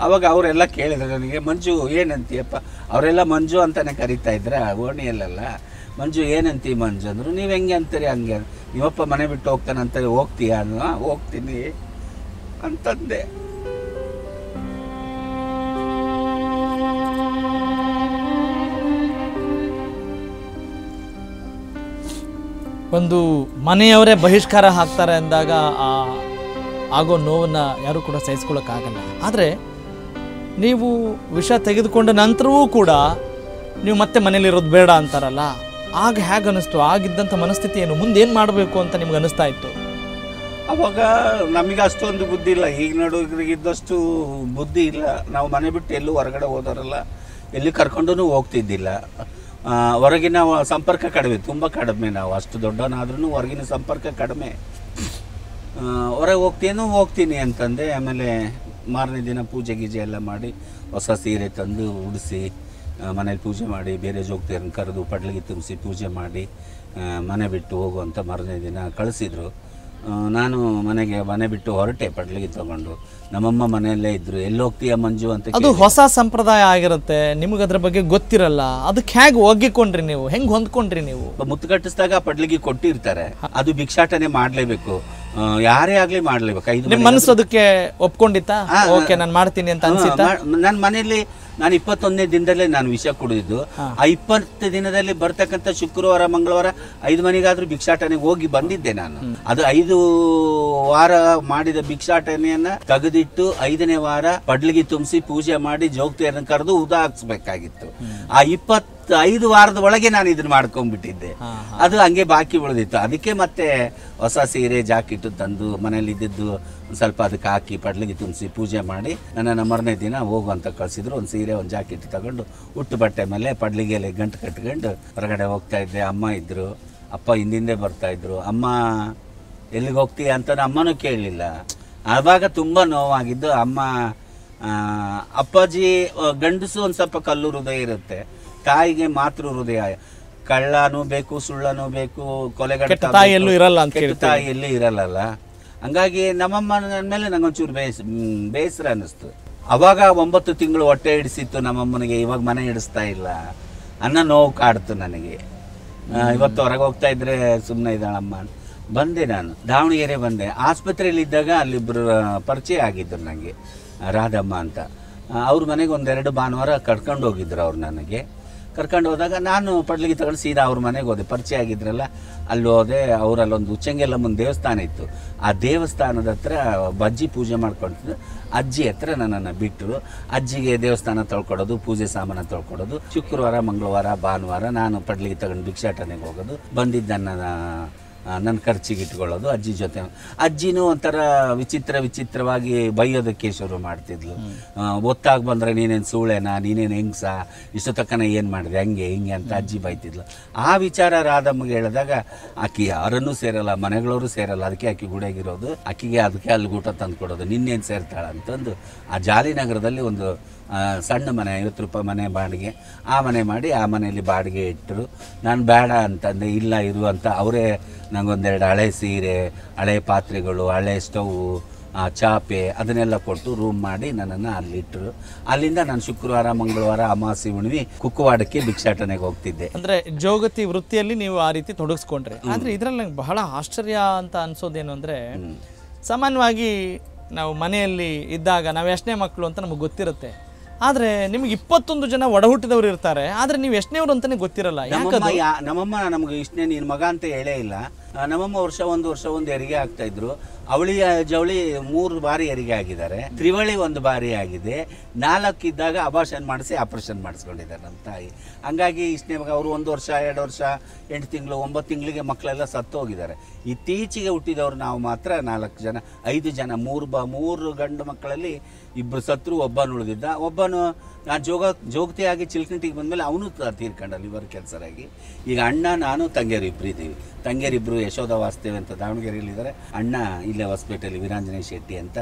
A: ಅವಾಗ ಅವರೆಲ್ಲ ಕೇಳಿದ್ರು ನನಗೆ, ಮಂಜು, ಏನಂತೀಯಪ್ಪ? ಅವರೆಲ್ಲ ಮಂಜು ಅಂತಲೇ ಕರಿತಾ ಇದ್ರ, ಓಣಿಯಲ್ಲೆಲ್ಲ. ಮಂಜು, ಏನಂತೀ ಮಂಜು? ಅಂದರು, ನೀವು ಹೆಂಗೆ ಅಂತೀರಿ ಹಂಗೆ? ನಿಮ್ಮಪ್ಪ ಮನೆ ಬಿಟ್ಟು ಹೋಗ್ತಾನಂತ ಹೋಗ್ತೀಯ? ಅನ್ನೋ ಹೋಗ್ತೀನಿ. ಅಂತಂದೆ.
B: ಒಂದು ಮನೆಯವರೇ ಬಹಿಷ್ಕಾರ ಹಾಕ್ತಾರೆ ಅಂದಾಗ ಆ ಆಗೋ ನೋವನ್ನು ಯಾರೂ ಕೂಡ ಸಹಿಸ್ಕೊಳ್ಳೋಕ್ಕಾಗಲ್ಲ. ಆದರೆ ನೀವು ವಿಷ ತೆಗೆದುಕೊಂಡ ನಂತರವೂ ಕೂಡ ನೀವು ಮತ್ತೆ ಮನೇಲಿರೋದು ಬೇಡ ಅಂತಾರಲ್ಲ? ಆಗ ಹೇಗೆ ಅನ್ನಿಸ್ತು ಆಗಿದ್ದಂಥ ಮನಸ್ಥಿತಿ ಏನು ಮುಂದೆ ಏನು ಮಾಡಬೇಕು ಅಂತ ನಿಮ್ಗೆ ಅನಿಸ್ತಾ ಇತ್ತು?
A: ಅವಾಗ ನಮಗೆ ಅಷ್ಟೊಂದು ಬುದ್ಧಿ ಇಲ್ಲ. ಈಗ ನಡುವರಿಗೆ ಇದ್ದಷ್ಟು ಬುದ್ಧಿ ಇಲ್ಲ. ನಾವು ಮನೆ ಬಿಟ್ಟು ಎಲ್ಲೂ ಹೊರಗಡೆ ಹೋದವರಲ್ಲ. ಎಲ್ಲಿ ಕರ್ಕೊಂಡು ಹೋಗ್ತಿದ್ದಿಲ್ಲ. ಹೊರಗಿನ ಸಂಪರ್ಕ ಕಡಿಮೆ, ತುಂಬ ಕಡಿಮೆ ನಾವು. ಅಷ್ಟು ದೊಡ್ಡವನಾದ್ರೂ ಹೊರಗಿನ ಸಂಪರ್ಕ ಕಡಿಮೆ. ಹೊರಗೆ ಹೋಗ್ತೀನಿ ಹೋಗ್ತೀನಿ ಅಂತಂದೆ, ಆಮೇಲೆ ಮಾರನೇ ದಿನ ಪೂಜೆ ಗೀಜೆ ಎಲ್ಲ ಮಾಡಿ ಹೊಸ ಸೀರೆ ತಂದು ಉಡಿಸಿ ಮನೇಲಿ ಪೂಜೆ ಮಾಡಿ, ಬೇರೆ ಜೋಗ್ತಿಯರನ್ನ ಕರೆದು ಪಡ್ಲಿಗೆ ತುಂಬಿಸಿ ಪೂಜೆ ಮಾಡಿ ಮನೆ ಬಿಟ್ಟು ಹೋಗುವಂಥ ಮಾರನೇ ದಿನ ಕಳಿಸಿದ್ರು. ನಾನು ಮನೆಗೆ ಮನೆ ಬಿಟ್ಟು ಹೊರಟೆ ಪಡ್ಲಿಗೆ ತಗೊಂಡು. ನಮ್ಮಮ್ಮ ಮನೆಯಲ್ಲೇ ಇದ್ರು. ಎಲ್ಲಿ ಹೋಗ್ತೀಯ ಮಂಜು ಅಂತ
B: ಅದು ಹೊಸ ಸಂಪ್ರದಾಯ ಆಗಿರುತ್ತೆ. ನಿಮಗೆ ಅದ್ರ ಬಗ್ಗೆ ಗೊತ್ತಿರಲ್ಲ. ಅದಕ್ಕೆ ಹೇಗೆ ಒಗ್ಗಿಕೊಂಡ್ರಿ ನೀವು? ಹೆಂಗೆ ಹೊಂದ್ಕೊಂಡ್ರಿ ನೀವು?
A: ಮುತ್ತು ಕಟ್ಟಿಸಿದಾಗ ಪಡ್ಲಿಗೆ ಕೊಟ್ಟಿರ್ತಾರೆ. ಅದು ಭಿಕ್ಷಾಟನೆ ಮಾಡ್ಲೇಬೇಕು. ಯಾರೇ ಆಗ್ಲಿ ಮಾಡ್ಲೇಬೇಕು.
B: ನಿಮ್ಮ ಮನಸ್ಸು ಅದಕ್ಕೆ ಒಪ್ಕೊಂಡಿತ್ತಾ? ಓಕೆ ನಾನು ಮಾಡ್ತೀನಿ ಅಂತ ಅನ್ಸಿತ್ತಾ?
A: ನನ್ನ ಮನೆಯಲ್ಲಿ ನಾನು ಇಪ್ಪತ್ತೊಂದನೇ ದಿನದಲ್ಲೇ ನಾನು ವಿಷ ಕುಡಿದಿದ್ದು. ಆ ಇಪ್ಪತ್ತು ದಿನದಲ್ಲಿ ಬರ್ತಕ್ಕಂಥ ಶುಕ್ರವಾರ ಮಂಗಳವಾರ ಐದು ಮನೆಗಾದ್ರೂ ಭಿಕ್ಷಾಟನೆಗೆ ಹೋಗಿ ಬಂದಿದ್ದೆ ನಾನು. ಅದು ಐದು ವಾರ ಮಾಡಿದ ಭಿಕ್ಷಾಟನೆಯನ್ನ ತೆಗೆದಿಟ್ಟು ಐದನೇ ವಾರ ಪಡ್ಲಿಗೆ ತುಂಬಿಸಿ ಪೂಜೆ ಮಾಡಿ ಜೋಗ್ತಿಯನ್ನು ಕರೆದು ಉದ ಹಾಕ್ಸ್ಬೇಕಾಗಿತ್ತು. ಆ ಇಪ್ಪತ್ತು ಐದು ವಾರದ ಒಳಗೆ ನಾನು ಇದನ್ನ ಮಾಡ್ಕೊಂಡ್ಬಿಟ್ಟಿದ್ದೆ. ಅದು ಹಂಗೆ ಬಾಕಿ ಉಳಿದಿತ್ತು. ಅದಕ್ಕೆ ಮತ್ತೆ ಹೊಸ ಸೀರೆ ಜಾಕೆಟ್ ತಂದು ಮನೇಲಿ ಇದ್ದಿದ್ದು ಒಂದ್ ಸ್ವಲ್ಪ ಅದಕ್ಕೆ ಹಾಕಿ ಪಡ್ಲಿಗೆ ತುಂಬಿಸಿ ಪೂಜೆ ಮಾಡಿ ನನ್ನ ಮರನೇ ದಿನ ಹೋಗು ಅಂತ ಕಳ್ಸಿದ್ರು. ಒಂದು ಸೀರೆ ಒಂದು ಜಾಕೆಟ್ ತಗೊಂಡು ಉಟ್ಟು ಬಟ್ಟೆ ಮೇಲೆ ಪಡ್ಲಿಗೆಲೆ ಗಂಟು ಕಟ್ಕೊಂಡು ಹೊರಗಡೆ ಹೋಗ್ತಾ ಇದ್ದೆ. ಅಮ್ಮ ಇದ್ರು ಅಪ್ಪ ಹಿಂದಿಂದೆ ಬರ್ತಾ ಇದ್ರು. ಅಮ್ಮ ಎಲ್ಲಿಗೆ ಹೋಗ್ತೀಯ ಅಂತ ಅಮ್ಮನೂ ಕೇಳಲಿಲ್ಲ. ಆವಾಗ ತುಂಬ ನೋವಾಗಿದ್ದು ಅಮ್ಮ ಅಪ್ಪಾಜಿ ಗಂಡಸು ಒಂದು ಸ್ವಲ್ಪ ಕಲ್ಲು ಹೃದಯ ಇರುತ್ತೆ. ತಾಯಿಗೆ ಮಾತೃ ಹೃದಯ. ಕಳ್ಳನೂ ಬೇಕು ಸುಳ್ಳನೂ ಬೇಕು ಕೊಲೆಗಟ್ಟ
B: ಇರಲ್ಲ ತಾಯಿ ಎಲ್ಲೂ ಇರಲ್ಲ ಅಂತ.
A: ತಾಯಿ ಎಲ್ಲಿ ಇರಲ್ಲಲ್ಲ. ಹಂಗಾಗಿ ನಮ್ಮಮ್ಮ ನನ್ನ ಮೇಲೆ ನಂಗೊಂಚೂರು ಬೇಸ್ ಬೇಸರ ಅನ್ನಿಸ್ತು. ಅವಾಗ ಒಂಬತ್ತು ತಿಂಗಳು ಹೊಟ್ಟೆ ಹಿಡಿಸಿತ್ತು ನಮ್ಮಮ್ಮನಿಗೆ ಇವಾಗ ಮನೆ ಹಿಡಿಸ್ತಾ ಇಲ್ಲ. ಅನ್ನೋ ನೋವು ಕಾಡ್ತು ನನಗೆ. ಇವತ್ತು ಹೊರಗೆ ಹೋಗ್ತಾ ಇದ್ರೆ ಸುಮ್ಮನೆ ಇದ್ದಾಳಮ್ಮ ಬಂದೆ ನಾನು ದಾವಣಗೆರೆ ಬಂದೆ. ಆಸ್ಪತ್ರೆಯಲ್ಲಿ ಇದ್ದಾಗ ಅಲ್ಲಿಬ್ಬರು ಪರಿಚಯ ಆಗಿದ್ದರು ನನಗೆ ರಾಧಮ್ಮ ಅಂತ. ಅವ್ರ ಮನೆಗೆ ಒಂದೆರಡು ಭಾನುವಾರ ಕಟ್ಕೊಂಡು ಹೋಗಿದ್ರು ಅವ್ರು ನನಗೆ. ಕರ್ಕೊಂಡು ಹೋದಾಗ ನಾನು ಪಡ್ಲಿಗೆ ತಗೊಂಡು ಸೀದಾ ಅವ್ರ ಮನೆಗೆ ಹೋದೆ. ಪರಿಚಯ ಆಗಿದ್ರಲ್ಲ, ಅಲ್ಲಿ ಹೋದೆ, ಅವರಲ್ಲೊಂದು ಉಚ್ಚಂಗೆಲ್ಲಮ್ಮನ ದೇವಸ್ಥಾನ ಇತ್ತು. ಆ ದೇವಸ್ಥಾನದ ಹತ್ರ ಬಜ್ಜಿ ಪೂಜೆ ಮಾಡ್ಕೊಳ್ತಿದ್ದು ಅಜ್ಜಿ ಹತ್ರ ನನ್ನನ್ನು ಬಿಟ್ಟರು. ಅಜ್ಜಿಗೆ ದೇವಸ್ಥಾನ ತೊಳ್ಕೊಡೋದು, ಪೂಜೆ ಸಾಮಾನು ತೊಳ್ಕೊಡೋದು. ಶುಕ್ರವಾರ, ಮಂಗಳವಾರ, ಭಾನುವಾರ ನಾನು ಪಡ್ಲಿಗೆ ತಗೊಂಡು ಭಿಕ್ಷಾಟನೆಗೆ ಹೋಗೋದು. ಬಂದಿದ್ದ ನನ್ನ ಖರ್ಚಿಗೆ ಇಟ್ಕೊಳ್ಳೋದು, ಅಜ್ಜಿ ಜೊತೆ. ಅಜ್ಜಿನೂ ಒಂಥರ ವಿಚಿತ್ರ ವಿಚಿತ್ರವಾಗಿ ಬೈಯೋದಕ್ಕೆ ಶುರು ಮಾಡ್ತಿದ್ಲು. ಒತ್ತಾಗಿ ಬಂದರೆ ನೀನೇನು ಸೂಳೆನಾ ನೀನೇನು ಹೆಂಗ್ಸ, ಇಷ್ಟು ತಕ್ಕನ ಏನು ಮಾಡಿದೆ, ಹಂಗೆ, ಹಿಂಗೆ ಅಂತ ಅಜ್ಜಿ ಬೈತಿದ್ಲು. ಆ ವಿಚಾರ ರಾಧಮ್ಮಗೆ ಹೇಳಿದಾಗ, ಆಕೆ ಯಾರನ್ನೂ ಸೇರಲ್ಲ, ಮನೆಗಳವರು ಸೇರಲ್ಲ, ಅದಕ್ಕೆ ಆಕೆ ಗುಡಿಯಾಗಿರೋದು ಆಕೆಗೆ ಅದಕ್ಕೆ ಅಲ್ಲಿ ಊಟ ತಂದು ಕೊಡೋದು ನಿನ್ನೇನು ಸೇರ್ತಾಳೆ? ಅಂತಂದು ಆ ಜಾಲಿನಗರದಲ್ಲಿ ಒಂದು ಸಣ್ಣ ಮನೆ ಐವತ್ತು ರೂಪಾಯಿ ಮನೆ ಬಾಡಿಗೆ. ಆ ಮನೆ ಮಾಡಿ ಆ ಮನೆಯಲ್ಲಿ ಬಾಡಿಗೆ ಇಟ್ಟರು. ನಾನು ಬೇಡ ಅಂತಂದೆ ಇಲ್ಲ ಇರು ಅಂತ ಅವರೇ ನನಗೊಂದೆರಡು ಹಳೆ ಸೀರೆ ಹಳೆ ಪಾತ್ರೆಗಳು ಹಳೆ ಸ್ಟವ್ ಆ ಚಾಪೆ ಅದನ್ನೆಲ್ಲ ಕೊಟ್ಟು ರೂಮ್ ಮಾಡಿ ನನ್ನನ್ನು ಅಲ್ಲಿಟ್ಟರು ಅಲ್ಲಿಂದ ನಾನು ಶುಕ್ರವಾರ ಮಂಗಳವಾರ ಅಮಾಸಿ ಉಣಿವಿ ಕುಕ್ಕುವಾಡಕ್ಕೆ ಭಿಕ್ಷಾಟನೆಗೆ ಹೋಗ್ತಿದ್ದೆ.
B: ಅಂದರೆ ಜೋಗತಿ ವೃತ್ತಿಯಲ್ಲಿ ನೀವು ಆ ರೀತಿ ತೊಡಗಿಸ್ಕೊಂಡ್ರೆ. ಆದರೆ ಇದರಲ್ಲಿ ನಂಗೆ ಬಹಳ ಆಶ್ಚರ್ಯ ಅಂತ ಅನಿಸೋದೇನು ಅಂದರೆ ಸಾಮಾನ್ಯವಾಗಿ ನಾವು ಮನೆಯಲ್ಲಿ ಇದ್ದಾಗ ನಾವು ಎಷ್ಟನೇ ಮಕ್ಕಳು ಅಂತ ನಮಗೆ ಗೊತ್ತಿರುತ್ತೆ. ಆದ್ರೆ ನಿಮ್ಗೆ ಇಪ್ಪತ್ತೊಂದು ಜನ ಒಡ ಹುಟ್ಟಿದವರು ಇರ್ತಾರೆ. ಆದ್ರೆ ನೀವು ಎಷ್ಟನೇವ್ರು ಅಂತಾನೆ ಗೊತ್ತಿರಲ್ಲ.
A: ನಮ್ಮಮ್ಮ
B: ಯಾಕದು
A: ಯಾ- ನಮ್ಮಮ್ಮ ನಮ್ಗೆ ಇಷ್ಟನೇ ನೀನ್ ಮಗ ಅಂತ ಹೇಳೇ ಇಲ್ಲ. ಆ, ನಮ್ಮಮ್ಮ ವರ್ಷ ಒಂದು ವರ್ಷ ಒಂದು ಹೆರಿಗೆ ಆಗ್ತಾ ಇದ್ರು. ಅವಳಿ ಜವಳಿ ಮೂರು ಬಾರಿ ಹೆರಿಗೆ ಆಗಿದ್ದಾರೆ. ತ್ರಿವಳಿ ಒಂದು ಬಾರಿ ಆಗಿದೆ. ನಾಲ್ಕು ಇದ್ದಾಗ ಅಬಾಷನ್ ಮಾಡಿಸಿ ಆಪರೇಷನ್ ಮಾಡಿಸ್ಕೊಂಡಿದ್ದಾರೆ ನಮ್ಮ ತಾಯಿ. ಹಂಗಾಗಿ ಇಷ್ಟನೇ ಮಗ ಅವರು ಒಂದು ವರ್ಷ ಎರಡು ವರ್ಷ ಎಂಟು ತಿಂಗಳು ಒಂಬತ್ತು ತಿಂಗಳಿಗೆ ಮಕ್ಕಳೆಲ್ಲ ಸತ್ತು ಹೋಗಿದ್ದಾರೆ. ಇತ್ತೀಚೆಗೆ ಹುಟ್ಟಿದವರು ನಾವು ಮಾತ್ರ ನಾಲ್ಕು ಜನ ಐದು ಜನ ಮೂರು ಬ ಮೂರು ಗಂಡು ಮಕ್ಕಳಲ್ಲಿ ಇಬ್ಬರು ಸತ್ರು ಒಬ್ಬನು ಉಳಿದಿದ್ದ. ಒಬ್ಬನು ನಾನು ಜೋಗ ಜೋಗತಿಯಾಗಿ ಚಿಲ್ಕಂಟಿಗೆ ಬಂದಮೇಲೆ ಅವನು ತೀರ್ಕೊಂಡ ಲಿವರ್ ಕ್ಯಾನ್ಸರಾಗಿ ಈಗ ಅಣ್ಣ ನಾನು ತಂಗಿಯರು ಇಬ್ರು ಇದ್ದೀವಿ. ತಂಗಿಯರಿಬ್ರು ಯಶೋಧ ವಾಸ್ತೇವೆ ಅಂತ ದಾವಣಗೆರೆಯಲ್ಲಿದ್ದಾರೆ. ಅಣ್ಣ ಇಲ್ಲೇ ಹೊಸಪೇಟೆಯಲ್ಲಿ ವೀರಾಂಜನೇಯ ಶೆಟ್ಟಿ ಅಂತ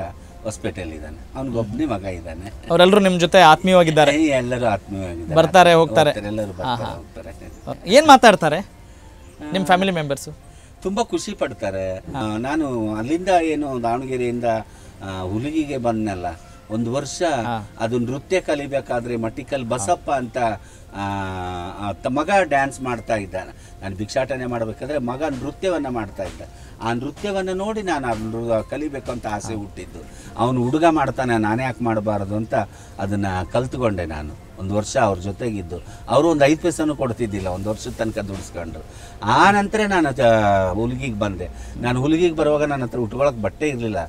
A: ಹಾಸ್ಪಿಟಲ್ ಇದ್ದಾನೆ ಅವನಿಗೊಬ್ಬನೇ ಮಗ ಇದ್ದಾನೆ.
B: ಅವರೆಲ್ಲರೂ ನಿಮ್ಮ ಜೊತೆ ಆತ್ಮೀಯವಾಗಿದ್ದಾರೆ.
A: ಎಲ್ಲರೂ ಆತ್ಮೀಯವಾಗಿದ್ದಾರೆ.
B: ಬರ್ತಾರೆ, ಹೋಗ್ತಾರೆ.
A: ಎಲ್ಲರೂ ಬರ್ತಾರೆ ಹೋಗ್ತಾರೆ.
B: ಏನು ಮಾತಾಡ್ತಾರೆ? ನಿಮ್ಮ ಫ್ಯಾಮಿಲಿ ಮೆಂಬರ್ಸ್
A: ತುಂಬಾ ಖುಷಿ ಪಡ್ತಾರೆ. ನಾನು ಅಲ್ಲಿಂದ ಏನು ದಾವಣಗೆರೆಯಿಂದ ಹುಲಿಗಿಗೆ ಬಂದ್ನಲ್ಲ. ಒಂದು ವರ್ಷ ಅದು ನೃತ್ಯ ಕಲಿಬೇಕಾದ್ರೆ ಮಟಿಕಲ್ ಬಸಪ್ಪ ಅಂತ ಮಗ ಡ್ಯಾನ್ಸ್ ಮಾಡ್ತಾ ಇದ್ದಾನೆ. ನಾನು ಭಿಕ್ಷಾಟನೆ ಮಾಡಬೇಕಾದ್ರೆ ಮಗ ನೃತ್ಯವನ್ನು ಮಾಡ್ತಾ ಇದ್ದ ಆ ನೃತ್ಯವನ್ನು ನೋಡಿ ನಾನು ಆ ಕಲಿಬೇಕು ಅಂತ ಆಸೆ ಹುಟ್ಟಿದ್ದು. ಅವನು ಹುಡುಗ ಮಾಡ್ತಾನೆ ನಾನು ಯಾಕೆ ಮಾಡಬಾರದು ಅಂತ ಅದನ್ನು ಕಲ್ತ್ಕೊಂಡೆ ನಾನು. ಒಂದು ವರ್ಷ ಅವ್ರ ಜೊತೆಗಿದ್ದು. ಅವರು ಒಂದು ಐದು ಪೈಸನು ಕೊಡ್ತಿದ್ದಿಲ್ಲ ಒಂದು ವರ್ಷದ ತನಕ ದುಡಿಸ್ಕೊಂಡ್ರು ಆ ನಂತರ ನಾನು ಹುಲಿಗಿಗೆ ಬಂದೆ. ನಾನು ಹುಲಿಗಿಗೆ ಬರುವಾಗ ನನ್ನ ಹತ್ರ ಉಟ್ಕೊಳಕ್ಕೆ ಬಟ್ಟೆ ಇರಲಿಲ್ಲ.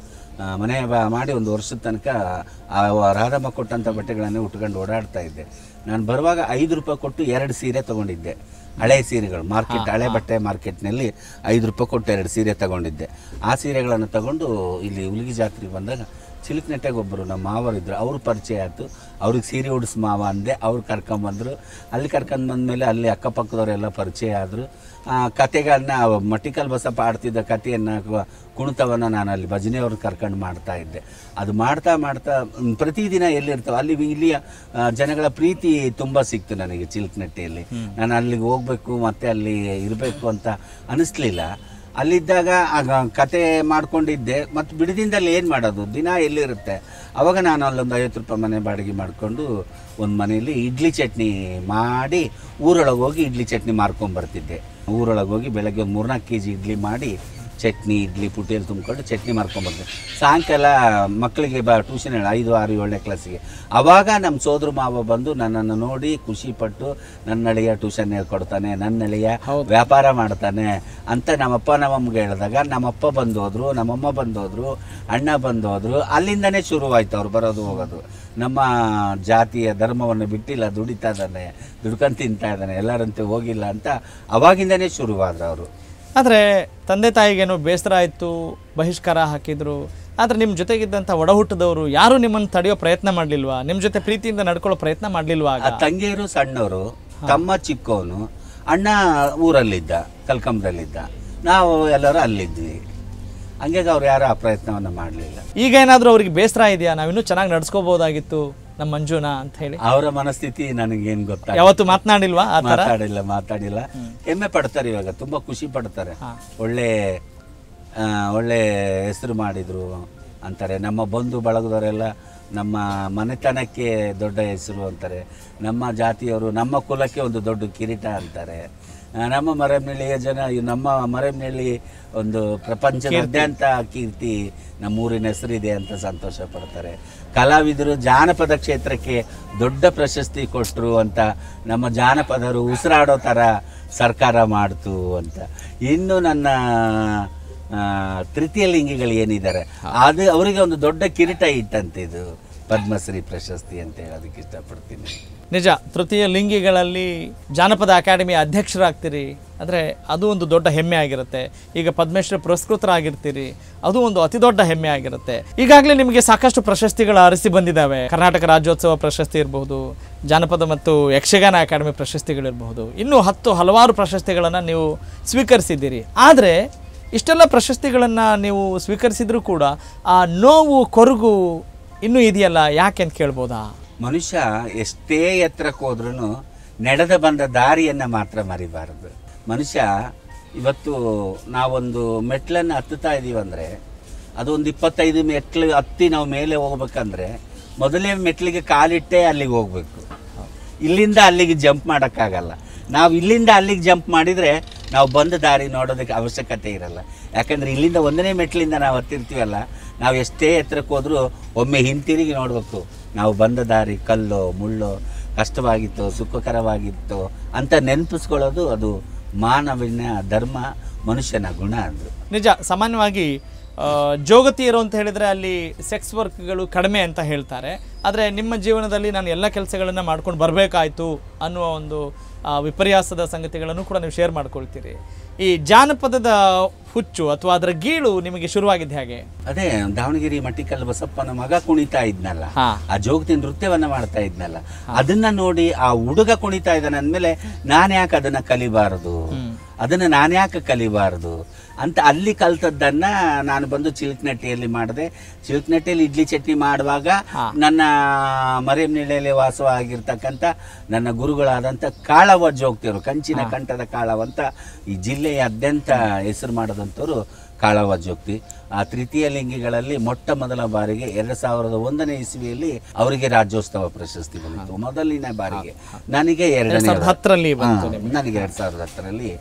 A: ಮನೆ ಬ- ಮಾಡಿ ಒಂದು ವರ್ಷದ ತನಕ ಆ ರಾಧಮ್ಮ ಕೊಟ್ಟಂಥ ಬಟ್ಟೆಗಳನ್ನೇ ಉಟ್ಕೊಂಡು ಓಡಾಡ್ತಾ ಇದ್ದೆ. ನಾನು ಬರುವಾಗ ಐದು ರೂಪಾಯಿ ಕೊಟ್ಟು ಎರಡು ಸೀರೆ ತಗೊಂಡಿದ್ದೆ. ಹಳೆ ಸೀರೆಗಳು ಮಾರ್ಕೆಟ್ ಹಳೆ ಬಟ್ಟೆ ಮಾರ್ಕೆಟ್ನಲ್ಲಿ ಐದು ರೂಪಾಯಿ ಕೊಟ್ಟು ಎರಡು ಸೀರೆ ತಗೊಂಡಿದ್ದೆ. ಆ ಸೀರೆಗಳನ್ನು ತಗೊಂಡು ಇಲ್ಲಿ ಹುಲಿಗಿ ಜಾತ್ರೆಗೆ ಬಂದಾಗ ಚಿಲುಕ್ನೆಟ್ಟಾಗ ಒಬ್ಬರು ನಮ್ಮ ಮಾವರಿದ್ರು. ಅವ್ರ ಪರಿಚಯ ಆಯಿತು. ಅವ್ರಿಗೆ ಸೀರೆ ಉಡಿಸ್ ಮಾವ ಅಂದೆ ಅವ್ರು ಕರ್ಕೊಂಬಂದರು ಅಲ್ಲಿ ಕರ್ಕೊಂಡು ಬಂದಮೇಲೆ ಅಲ್ಲಿ ಅಕ್ಕಪಕ್ಕದವರೆಲ್ಲ ಪರಿಚಯ ಆದರು. ಕತೆಗಳನ್ನ ಮಟ್ಟಿಕಲ್ ಬಸಪ್ಪ ಆಡ್ತಿದ್ದ ಕಥೆಯನ್ನು ಕುಣಿತವನ್ನು ನಾನು ಅಲ್ಲಿ ಭಜನೆಯವ್ರನ್ನ ಕರ್ಕೊಂಡು ಮಾಡ್ತಾ ಇದ್ದೆ. ಅದು ಮಾಡ್ತಾ ಮಾಡ್ತಾ ಪ್ರತಿದಿನ ಎಲ್ಲಿರ್ತಾವೆ? ಅಲ್ಲಿ ಇಲ್ಲಿಯ ಜನಗಳ ಪ್ರೀತಿ ತುಂಬ ಸಿಕ್ತು ನನಗೆ ಚಿಲ್ಕನಟ್ಟಿಯಲ್ಲಿ. ನಾನು ಅಲ್ಲಿಗೆ ಹೋಗ್ಬೇಕು ಮತ್ತೆ ಅಲ್ಲಿ ಇರಬೇಕು ಅಂತ ಅನಿಸ್ಲಿಲ್ಲ. ಅಲ್ಲಿದ್ದಾಗ ಆಗ ಕತೆ ಮಾಡ್ಕೊಂಡಿದ್ದೆ, ಮತ್ತು ಬಿಡದಿಂದಲ್ಲಿ ಏನು ಮಾಡೋದು? ದಿನ ಎಲ್ಲಿರುತ್ತೆ? ಅವಾಗ ನಾನು ಅಲ್ಲೊಂದು ಐವತ್ತು ರೂಪಾಯಿ ಮನೆ ಬಾಡಿಗೆ ಮಾಡಿಕೊಂಡು ಒಂದು ಮನೆಯಲ್ಲಿ ಇಡ್ಲಿ ಚಟ್ನಿ ಮಾಡಿ ಊರೊಳಗೆ ಹೋಗಿ ಇಡ್ಲಿ ಚಟ್ನಿ ಮಾರ್ಕೊಂಬರ್ತಿದ್ದೆ ಊರೊಳಗೆ ಹೋಗಿ ಬೆಳಗ್ಗೆ ಒಂದು ಮೂರ್ನಾಲ್ಕು ಕೆ ಜಿ ಇಡ್ಲಿ ಮಾಡಿ ಚಟ್ನಿ ಇಡ್ಲಿ ಪುಟ್ಟಿಯಲ್ಲಿ ತುಂಬಿಕೊಂಡು ಚಟ್ನಿ ಮಾಡ್ಕೊಂಡ್ಬರ್ತೀವಿ ಸಾಯಂಕಾಲ ಮಕ್ಕಳಿಗೆ ಬ ಟ್ಯೂಷನ್ ಹೇಳಿ ಐದು ಆರು ಏಳನೇ ಕ್ಲಾಸಿಗೆ ಆವಾಗ ನಮ್ಮ ಸೋದರ ಮಾವ ಬಂದು ನನ್ನನ್ನು ನೋಡಿ ಖುಷಿಪಟ್ಟು ನನ್ನ ಅಳಿಯ ಟ್ಯೂಷನ್ ಹೇಳ್ಕೊಡ್ತಾನೆ ನನ್ನ ಅಳಿಯ ವ್ಯಾಪಾರ ಮಾಡ್ತಾನೆ ಅಂತ ನಮ್ಮಪ್ಪ ನಮ್ಮಮ್ಮಗೆ ಹೇಳಿದಾಗ ನಮ್ಮಪ್ಪ ಬಂದು ಹೋದರು ನಮ್ಮಮ್ಮ ಬಂದು ಹೋದ್ರು ಅಣ್ಣ ಬಂದು ಹೋದರು ಅಲ್ಲಿಂದನೇ ಶುರುವಾಯ್ತು ಅವ್ರು ಬರೋದು ಹೋಗೋದು. ನಮ್ಮ ಜಾತಿಯ ಧರ್ಮವನ್ನು ಬಿಟ್ಟಿಲ್ಲ ದುಡಿತಾ ಇದ್ದಾನೆ ದುಡ್ಕೊಂಡು ತಿಂತಾ ಇದ್ದಾನೆ ಎಲ್ಲರಂತೆ ಹೋಗಿಲ್ಲ ಅಂತ ಅವಾಗಿಂದನೇ ಶುರುವಾದ್ರು ಅವರು.
B: ಆದರೆ ತಂದೆ ತಾಯಿಗೇನೋ ಬೇಸರ ಆಯಿತು ಬಹಿಷ್ಕಾರ ಹಾಕಿದರು. ಆದರೆ ನಿಮ್ಮ ಜೊತೆಗಿದ್ದಂಥ ಒಡಹುಟ್ಟದವರು ಯಾರೂ ಯಾರು ನಿಮ್ಮನ್ನು ತಡೆಯೋ ಪ್ರಯತ್ನ ಮಾಡಲಿಲ್ವಾ? ನಿಮ್ಮ ಜೊತೆ ಪ್ರೀತಿಯಿಂದ ನಡ್ಕೊಳ್ಳೋ ಪ್ರಯತ್ನ ಮಾಡಲಿಲ್ವಾ
A: ಆ ತಂಗಿಯರು ಸಣ್ಣವರು ತಮ್ಮ ಚಿಕ್ಕವನು ಅಣ್ಣ ಊರಲ್ಲಿದ್ದ ಕಲ್ಕಂಬ್ರಲ್ಲಿದ್ದ. ನಾವು ಎಲ್ಲರೂ ಅಲ್ಲಿದ್ವಿ. ಹಂಗಾಗಿ ಅವ್ರು ಯಾರು ಆ ಪ್ರಯತ್ನವನ್ನು ಮಾಡಲಿಲ್ಲ.
B: ಈಗ ಏನಾದರೂ ಅವ್ರಿಗೆ ಬೇಸರ ಇದೆಯಾ? ನಾವಿನ್ನೂ ಚೆನ್ನಾಗಿ ನಡ್ಸ್ಕೋಬೋದಾಗಿತ್ತು. ನಮ್ಮ ಮಂಜುನಾ ಅಂತ ಹೇಳಿ.
A: ಅವರ ಮನಸ್ಥಿತಿ ನನಗೇನು ಗೊತ್ತಾ
B: ಯಾವತ್ತು ಮಾತನಾಡಿಲ್ವಾ
A: ಮಾತಾಡಿಲ್ಲ ಮಾತಾಡಿಲ್ಲ. ಹೆಮ್ಮೆ ಪಡ್ತಾರೆ ಇವಾಗ ತುಂಬಾ ಖುಷಿ ಪಡ್ತಾರೆ. ಒಳ್ಳೆ ಆ, ಒಳ್ಳೆ ಹೆಸರು ಮಾಡಿದ್ರು ಅಂತಾರೆ. ನಮ್ಮ ಬಂಧು ಬಳಗದವರೆಲ್ಲ ನಮ್ಮ ಮನೆತನಕ್ಕೆ ದೊಡ್ಡ ಹೆಸರು ಅಂತಾರೆ. ನಮ್ಮ ಜಾತಿಯವರು ನಮ್ಮ ಕುಲಕ್ಕೆ ಒಂದು ದೊಡ್ಡ ಕಿರೀಟ ಅಂತಾರೆ. ನಮ್ಮ ಮರಮ್ನಳ್ಳಿಯ ಜನ ನಮ್ಮ ಮರೆಮೇಳಿ ಒಂದು ಪ್ರಪಂಚದಾದ್ಯಂತ ಕೀರ್ತಿ ನಮ್ಮೂರಿನ ಹೆಸರಿದೆ ಅಂತ ಸಂತೋಷ ಪಡ್ತಾರೆ. ಕಲಾವಿದರು ಜಾನಪದ ಕ್ಷೇತ್ರಕ್ಕೆ ದೊಡ್ಡ ಪ್ರಶಸ್ತಿ ಕೊಟ್ಟರು ಅಂತ ನಮ್ಮ ಜಾನಪದರು ಉಸಿರಾಡೋ ಥರ ಸರ್ಕಾರ ಮಾಡ್ತು ಅಂತ. ಇನ್ನು ನನ್ನ ತೃತೀಯ ಲಿಂಗಿಗಳು ಏನಿದ್ದಾರೆ. ಅದು ಅವರಿಗೆ ಒಂದು ದೊಡ್ಡ ಕಿರೀಟ ಇಟ್ಟಂತೆ ಇದು. ಪದ್ಮಶ್ರೀ ಪ್ರಶಸ್ತಿ ಅಂತ ಹೇಳೋದಕ್ಕೆ ಇಷ್ಟಪಡ್ತೀನಿ.
B: ನಿಜ, ತೃತೀಯ ಲಿಂಗಿಗಳಲ್ಲಿ ಜಾನಪದ ಅಕಾಡೆಮಿ ಅಧ್ಯಕ್ಷರಾಗ್ತೀರಿ. ಆದರೆ ಅದು ಒಂದು ದೊಡ್ಡ ಹೆಮ್ಮೆ ಆಗಿರುತ್ತೆ. ಈಗ ಪದ್ಮಶ್ರೀ ಪುರಸ್ಕೃತರಾಗಿರ್ತೀರಿ. ಅದು ಒಂದು ಅತಿ ದೊಡ್ಡ ಹೆಮ್ಮೆ ಆಗಿರುತ್ತೆ. ಈಗಾಗಲೇ ನಿಮಗೆ ಸಾಕಷ್ಟು ಪ್ರಶಸ್ತಿಗಳು ಅರಸಿ ಬಂದಿದ್ದಾವೆ. ಕರ್ನಾಟಕ ರಾಜ್ಯೋತ್ಸವ ಪ್ರಶಸ್ತಿ ಇರಬಹುದು, ಜಾನಪದ ಮತ್ತು ಯಕ್ಷಗಾನ ಅಕಾಡೆಮಿ ಪ್ರಶಸ್ತಿಗಳಿರಬಹುದು ಇನ್ನೂ ಹತ್ತು ಹಲವಾರು ಪ್ರಶಸ್ತಿಗಳನ್ನು ನೀವು ಸ್ವೀಕರಿಸಿದ್ದೀರಿ. ಆದರೆ ಇಷ್ಟೆಲ್ಲ ಪ್ರಶಸ್ತಿಗಳನ್ನು ನೀವು ಸ್ವೀಕರಿಸಿದರೂ ಕೂಡ ಆ ನೋವು, ಕೊರಗು ಇನ್ನೂ ಇದೆಯಲ್ಲ ಯಾಕೆ ಅಂತ ಕೇಳ್ಬೋದಾ?
A: ಮನುಷ್ಯ ಎಷ್ಟೇ ಎತ್ತರಕ್ಕೆ ಹೋದ್ರೂ ನಡೆದ ಬಂದ ದಾರಿಯನ್ನು ಮಾತ್ರ ಮರಿಬಾರದು. ಮನುಷ್ಯ, ಇವತ್ತು ನಾವೊಂದು ಮೆಟ್ಲನ್ನು ಹತ್ತುತ್ತಾ ಇದ್ದೀವಿ ಅಂದರೆ, ಅದೊಂದು ಇಪ್ಪತ್ತೈದು ಮೆಟ್ಲು ಹತ್ತಿ ನಾವು ಮೇಲೆ ಹೋಗ್ಬೇಕಂದ್ರೆ, ಮೊದಲೇ ಮೆಟ್ಲಿಗೆ ಕಾಲಿಟ್ಟೇ ಅಲ್ಲಿಗೆ ಹೋಗಬೇಕು. ಇಲ್ಲಿಂದ ಅಲ್ಲಿಗೆ ಜಂಪ್ ಮಾಡೋಕ್ಕಾಗಲ್ಲ. ನಾವು ಇಲ್ಲಿಂದ ಅಲ್ಲಿಗೆ ಜಂಪ್ ಮಾಡಿದರೆ ನಾವು ಬಂದ ದಾರಿ ನೋಡೋದಕ್ಕೆ ಅವಶ್ಯಕತೆ ಇರಲ್ಲ. ಯಾಕಂದರೆ ಇಲ್ಲಿಂದ ಒಂದನೇ ಮೆಟ್ಲಿಂದ ನಾವು ಹತ್ತಿರ್ತೀವಲ್ಲ, ನಾವು ಎಷ್ಟೇ ಎತ್ತರಕ್ಕೆ ಹೋದರೂ ಒಮ್ಮೆ ಹಿಂತಿರುಗಿ ನೋಡಬೇಕು. ನಾವು ಬಂದ ದಾರಿ ಕಲ್ಲು, ಮುಳ್ಳು, ಕಷ್ಟವಾಗಿತ್ತು, ಸುಖಕರವಾಗಿತ್ತು ಅಂತ ನೆನಪಿಸ್ಕೊಳ್ಳೋದು ಅದು ಮಾನವಿನ ಧರ್ಮ, ಮನುಷ್ಯನ ಗುಣ ಅಂದ್ರೆ.
B: ನಿಜ, ಸಾಮಾನ್ಯವಾಗಿ ಜೋಗತಿ ಜೋಗತಿಯರು ಅಂತ ಹೇಳಿದರೆ ಅಲ್ಲಿ ಸೆಕ್ಸ್ ವರ್ಕ್ಗಳು ಕಡಿಮೆ ಅಂತ ಹೇಳ್ತಾರೆ. ಆದರೆ ನಿಮ್ಮ ಜೀವನದಲ್ಲಿ ನಾನು ಎಲ್ಲ ಕೆಲಸಗಳನ್ನು ಮಾಡ್ಕೊಂಡು ಬರಬೇಕಾಯ್ತು ಅನ್ನುವ ಒಂದು ವಿಪರ್ಯಾಸದ ಸಂಗತಿಗಳನ್ನು ಕೂಡ ನೀವು ಶೇರ್ ಮಾಡ್ಕೊಳ್ತೀರಿ. ಈ ಜಾನಪದದ ಹುಚ್ಚು ಅಥವಾ ಅದರ ಗೀಳು ನಿಮಗೆ ಶುರುವಾಗಿದ್ದ ಹಾಗೆ?
A: ಅದೇ ದಾವಣಗೆರೆ ಮಟ್ಟಿಕಲ್ ಬಸಪ್ಪನ ಮಗ ಕುಣಿತಾ ಇದ್ನಲ್ಲ. ಆ ಜೋಗತಿ ನೃತ್ಯವನ್ನ ಮಾಡ್ತಾ ಇದ್ನಲ್ಲ. ಅದನ್ನ ನೋಡಿ ಆ ಹುಡುಗ ಕುಣಿತಾ ಇದ್ದಾನೆ ಅಂದ್ಮೇಲೆ ನಾನು ಯಾಕೆ ಅದನ್ನ ಕಲಿಬಾರದು? ಅದನ್ನು ನಾನು ಯಾಕೆ ಕಲಿಬಾರ್ದು? ಅಂತ ಅಲ್ಲಿ ಕಲ್ತದ್ದನ್ನ ನಾನು ಬಂದು ಚಿಲ್ಕನಟ್ಟಿಯಲ್ಲಿ ಮಾಡಿದೆ. ಚಿಲ್ಕನಟ್ಟಿಯಲ್ಲಿ ಇಡ್ಲಿ ಚಟ್ನಿ ಮಾಡುವಾಗ ನನ್ನ ಮರೆಯಮ್ನಳ್ಳಿಯಲ್ಲಿ ವಾಸವಾಗಿರ್ತಕ್ಕಂಥ ನನ್ನ ಗುರುಗಳಾದಂಥ ಕಾಳವ ಜೋಗ್ತಿಯವರು ಕಂಚಿನ ಕಂಠದ ಕಾಳವ ಅಂತ ಈ ಜಿಲ್ಲೆಯಾದ್ಯಂತ ಹೆಸರು ಮಾಡಿದಂಥವ್ರು ಕಾಳವ ಜೋಗ್ತಿ. ಆ ತೃತೀಯ ಲಿಂಗಿಗಳಲ್ಲಿ ಮೊಟ್ಟ ಮೊದಲ ಬಾರಿಗೆ ಎರಡು ಸಾವಿರದ ಒಂದನೇ ಇಸ್ವಿಯಲ್ಲಿ ಅವರಿಗೆ ರಾಜ್ಯೋತ್ಸವ ಪ್ರಶಸ್ತಿ ಬಂತು. ಮೊದಲಿನ ಬಾರಿಗೆ ನನಗೆ ಎರಡನೇ
B: ಸಾವಿರದ ಹತ್ತರಲ್ಲಿ ಬಂತು
A: ನನಗೆ ಎರಡು ಸಾವಿರದ ಹತ್ತರಲ್ಲಿ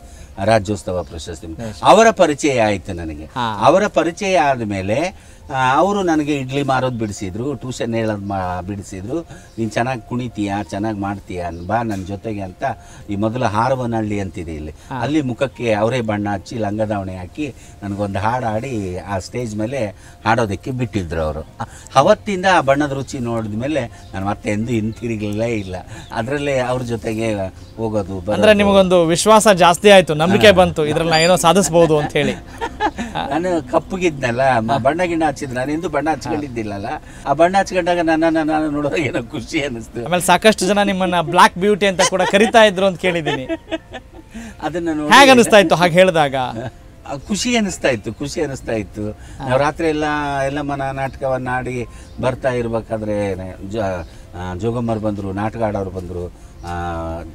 A: ರಾಜ್ಯೋತ್ಸವ ಪ್ರಶಸ್ತಿ. ಅವರ ಪರಿಚಯ ಆಯ್ತು ನನಗೆ. ಅವರ ಪರಿಚಯ ಆದಮೇಲೆ ಅವರು ನನಗೆ ಇಡ್ಲಿ ಮಾರೋದು ಬಿಡಿಸಿದ್ರು ಟ್ಯೂಷನ್ ಹೇಳೋದು ಮಾ ಬಿಡಿಸಿದ್ರು. ನೀನು ಚೆನ್ನಾಗಿ ಕುಣಿತೀಯ ಚೆನ್ನಾಗಿ ಮಾಡ್ತೀಯಾ ಬಾ ನನ್ನ ಜೊತೆಗೆ ಅಂತ ಈ ಮೊದಲು ಹಾರವನಹಳ್ಳಿ ಅಂತಿದೆ ಇಲ್ಲಿ. ಅಲ್ಲಿ ಮುಖಕ್ಕೆ ಅವರೇ ಬಣ್ಣ ಹಚ್ಚಿ ಲಂಗದಾವಣೆ ಹಾಕಿ ನನಗೊಂದು ಹಾಡು ಹಾಡಿ ಆ ಸ್ಟೇಜ್ ಮೇಲೆ ಹಾಡೋದಕ್ಕೆ ಬಿಟ್ಟಿದ್ರು ಅವರು. ಅವತ್ತಿಂದ ಆ ಬಣ್ಣದ ರುಚಿ ನೋಡಿದ ಮೇಲೆ ನಾನು ಮತ್ತೆ ಎಂದೂ ಹಿಂತಿರುಗಲೇ ಇಲ್ಲ. ಅದರಲ್ಲೇ ಅವ್ರ ಜೊತೆಗೆ ಹೋಗೋದು
B: ಅಂದರೆ ನಿಮಗೊಂದು ವಿಶ್ವಾಸ ಜಾಸ್ತಿ ಆಯಿತು ನಂಬಿಕೆ ಬಂತು ಇದ್ರಲ್ಲಿ ನಾನು ಏನೋ ಸಾಧಿಸ್ಬೋದು ಅಂತ ಹೇಳಿ.
A: ನಾನು ಕಪ್ಪಗಿದ್ನಲ್ಲ ಬಣ್ಣ ಗಿಣ್ಣ ಹಚ್ಚಿದ್ ನಾನು ಎಂದು ಬಣ್ಣ ಹಚ್ಕೊಂಡಿದ್ದಿಲ್ಲಲ್ಲ. ಆ ಬಣ್ಣ ಹಚ್ಕೊಂಡಾಗ ನನ್ನ ನಾನು ನೋಡುವಾಗ ಏನೋ ಖುಷಿ ಅನಿಸ್ತು
B: ಆಮೇಲೆ ಸಾಕಷ್ಟು ಜನ ನಿಮ್ಮನ್ನ ಬ್ಲಾಕ್ ಬ್ಯೂಟಿ ಅಂತ ಕೂಡ ಕರಿತಾ ಇದ್ರು ಅಂತ ಕೇಳಿದ್ದೀನಿ.
A: ಅದನ್ನ
B: ಹೇಗೆ ಅನಿಸ್ತಾ ಇತ್ತು ಹಾಗೆ ಹೇಳಿದಾಗ?
A: ಖುಷಿ ಅನಿಸ್ತಾ ಇತ್ತು ಖುಷಿ ಅನಿಸ್ತಾ ಇತ್ತು ನಾವು ರಾತ್ರಿ ಎಲ್ಲ ಎಲ್ಲ ಮನ ನಾಟಕವನ್ನ ಆಡಿ ಬರ್ತಾ ಇರ್ಬೇಕಾದ್ರೆ ಜೋಗಮ್ಮರು ಬಂದರು ನಾಟಕ ಆಡೋರು ಬಂದರು.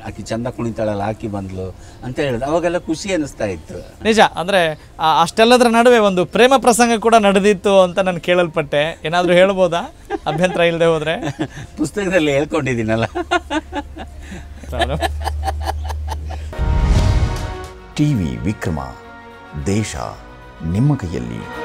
A: ಆಕಿ ಚಂದ ಕುಣಿತಾಳಲ್ಲ ಆಕಿ ಬಂದ್ಲು ಅಂತ ಹೇಳಿದ್ರು. ಅವಾಗೆಲ್ಲ ಖುಷಿ ಅನಿಸ್ತಾ ಇತ್ತು.
B: ನಿಜ ಅಂದ್ರೆ ಅಷ್ಟೆಲ್ಲದರ ನಡುವೆ ಒಂದು ಪ್ರೇಮ ಪ್ರಸಂಗ ಕೂಡ ನಡೆದಿತ್ತು ಅಂತ ನಾನು ಕೇಳಲ್ಪಟ್ಟೆ. ಏನಾದ್ರೂ ಹೇಳ್ಬೋದಾ? ಅಭ್ಯಂತರ ಇಲ್ಲದೆ ಹೋದ್ರೆ?
A: ಪುಸ್ತಕದಲ್ಲಿ ಹೇಳ್ಕೊಂಡಿದ್ದೀನಲ್ಲ.
I: ಟಿವಿ ವಿಕ್ರಮ ದೇಶ ನಿಮ್ಮ ಕೈಯಲ್ಲಿ.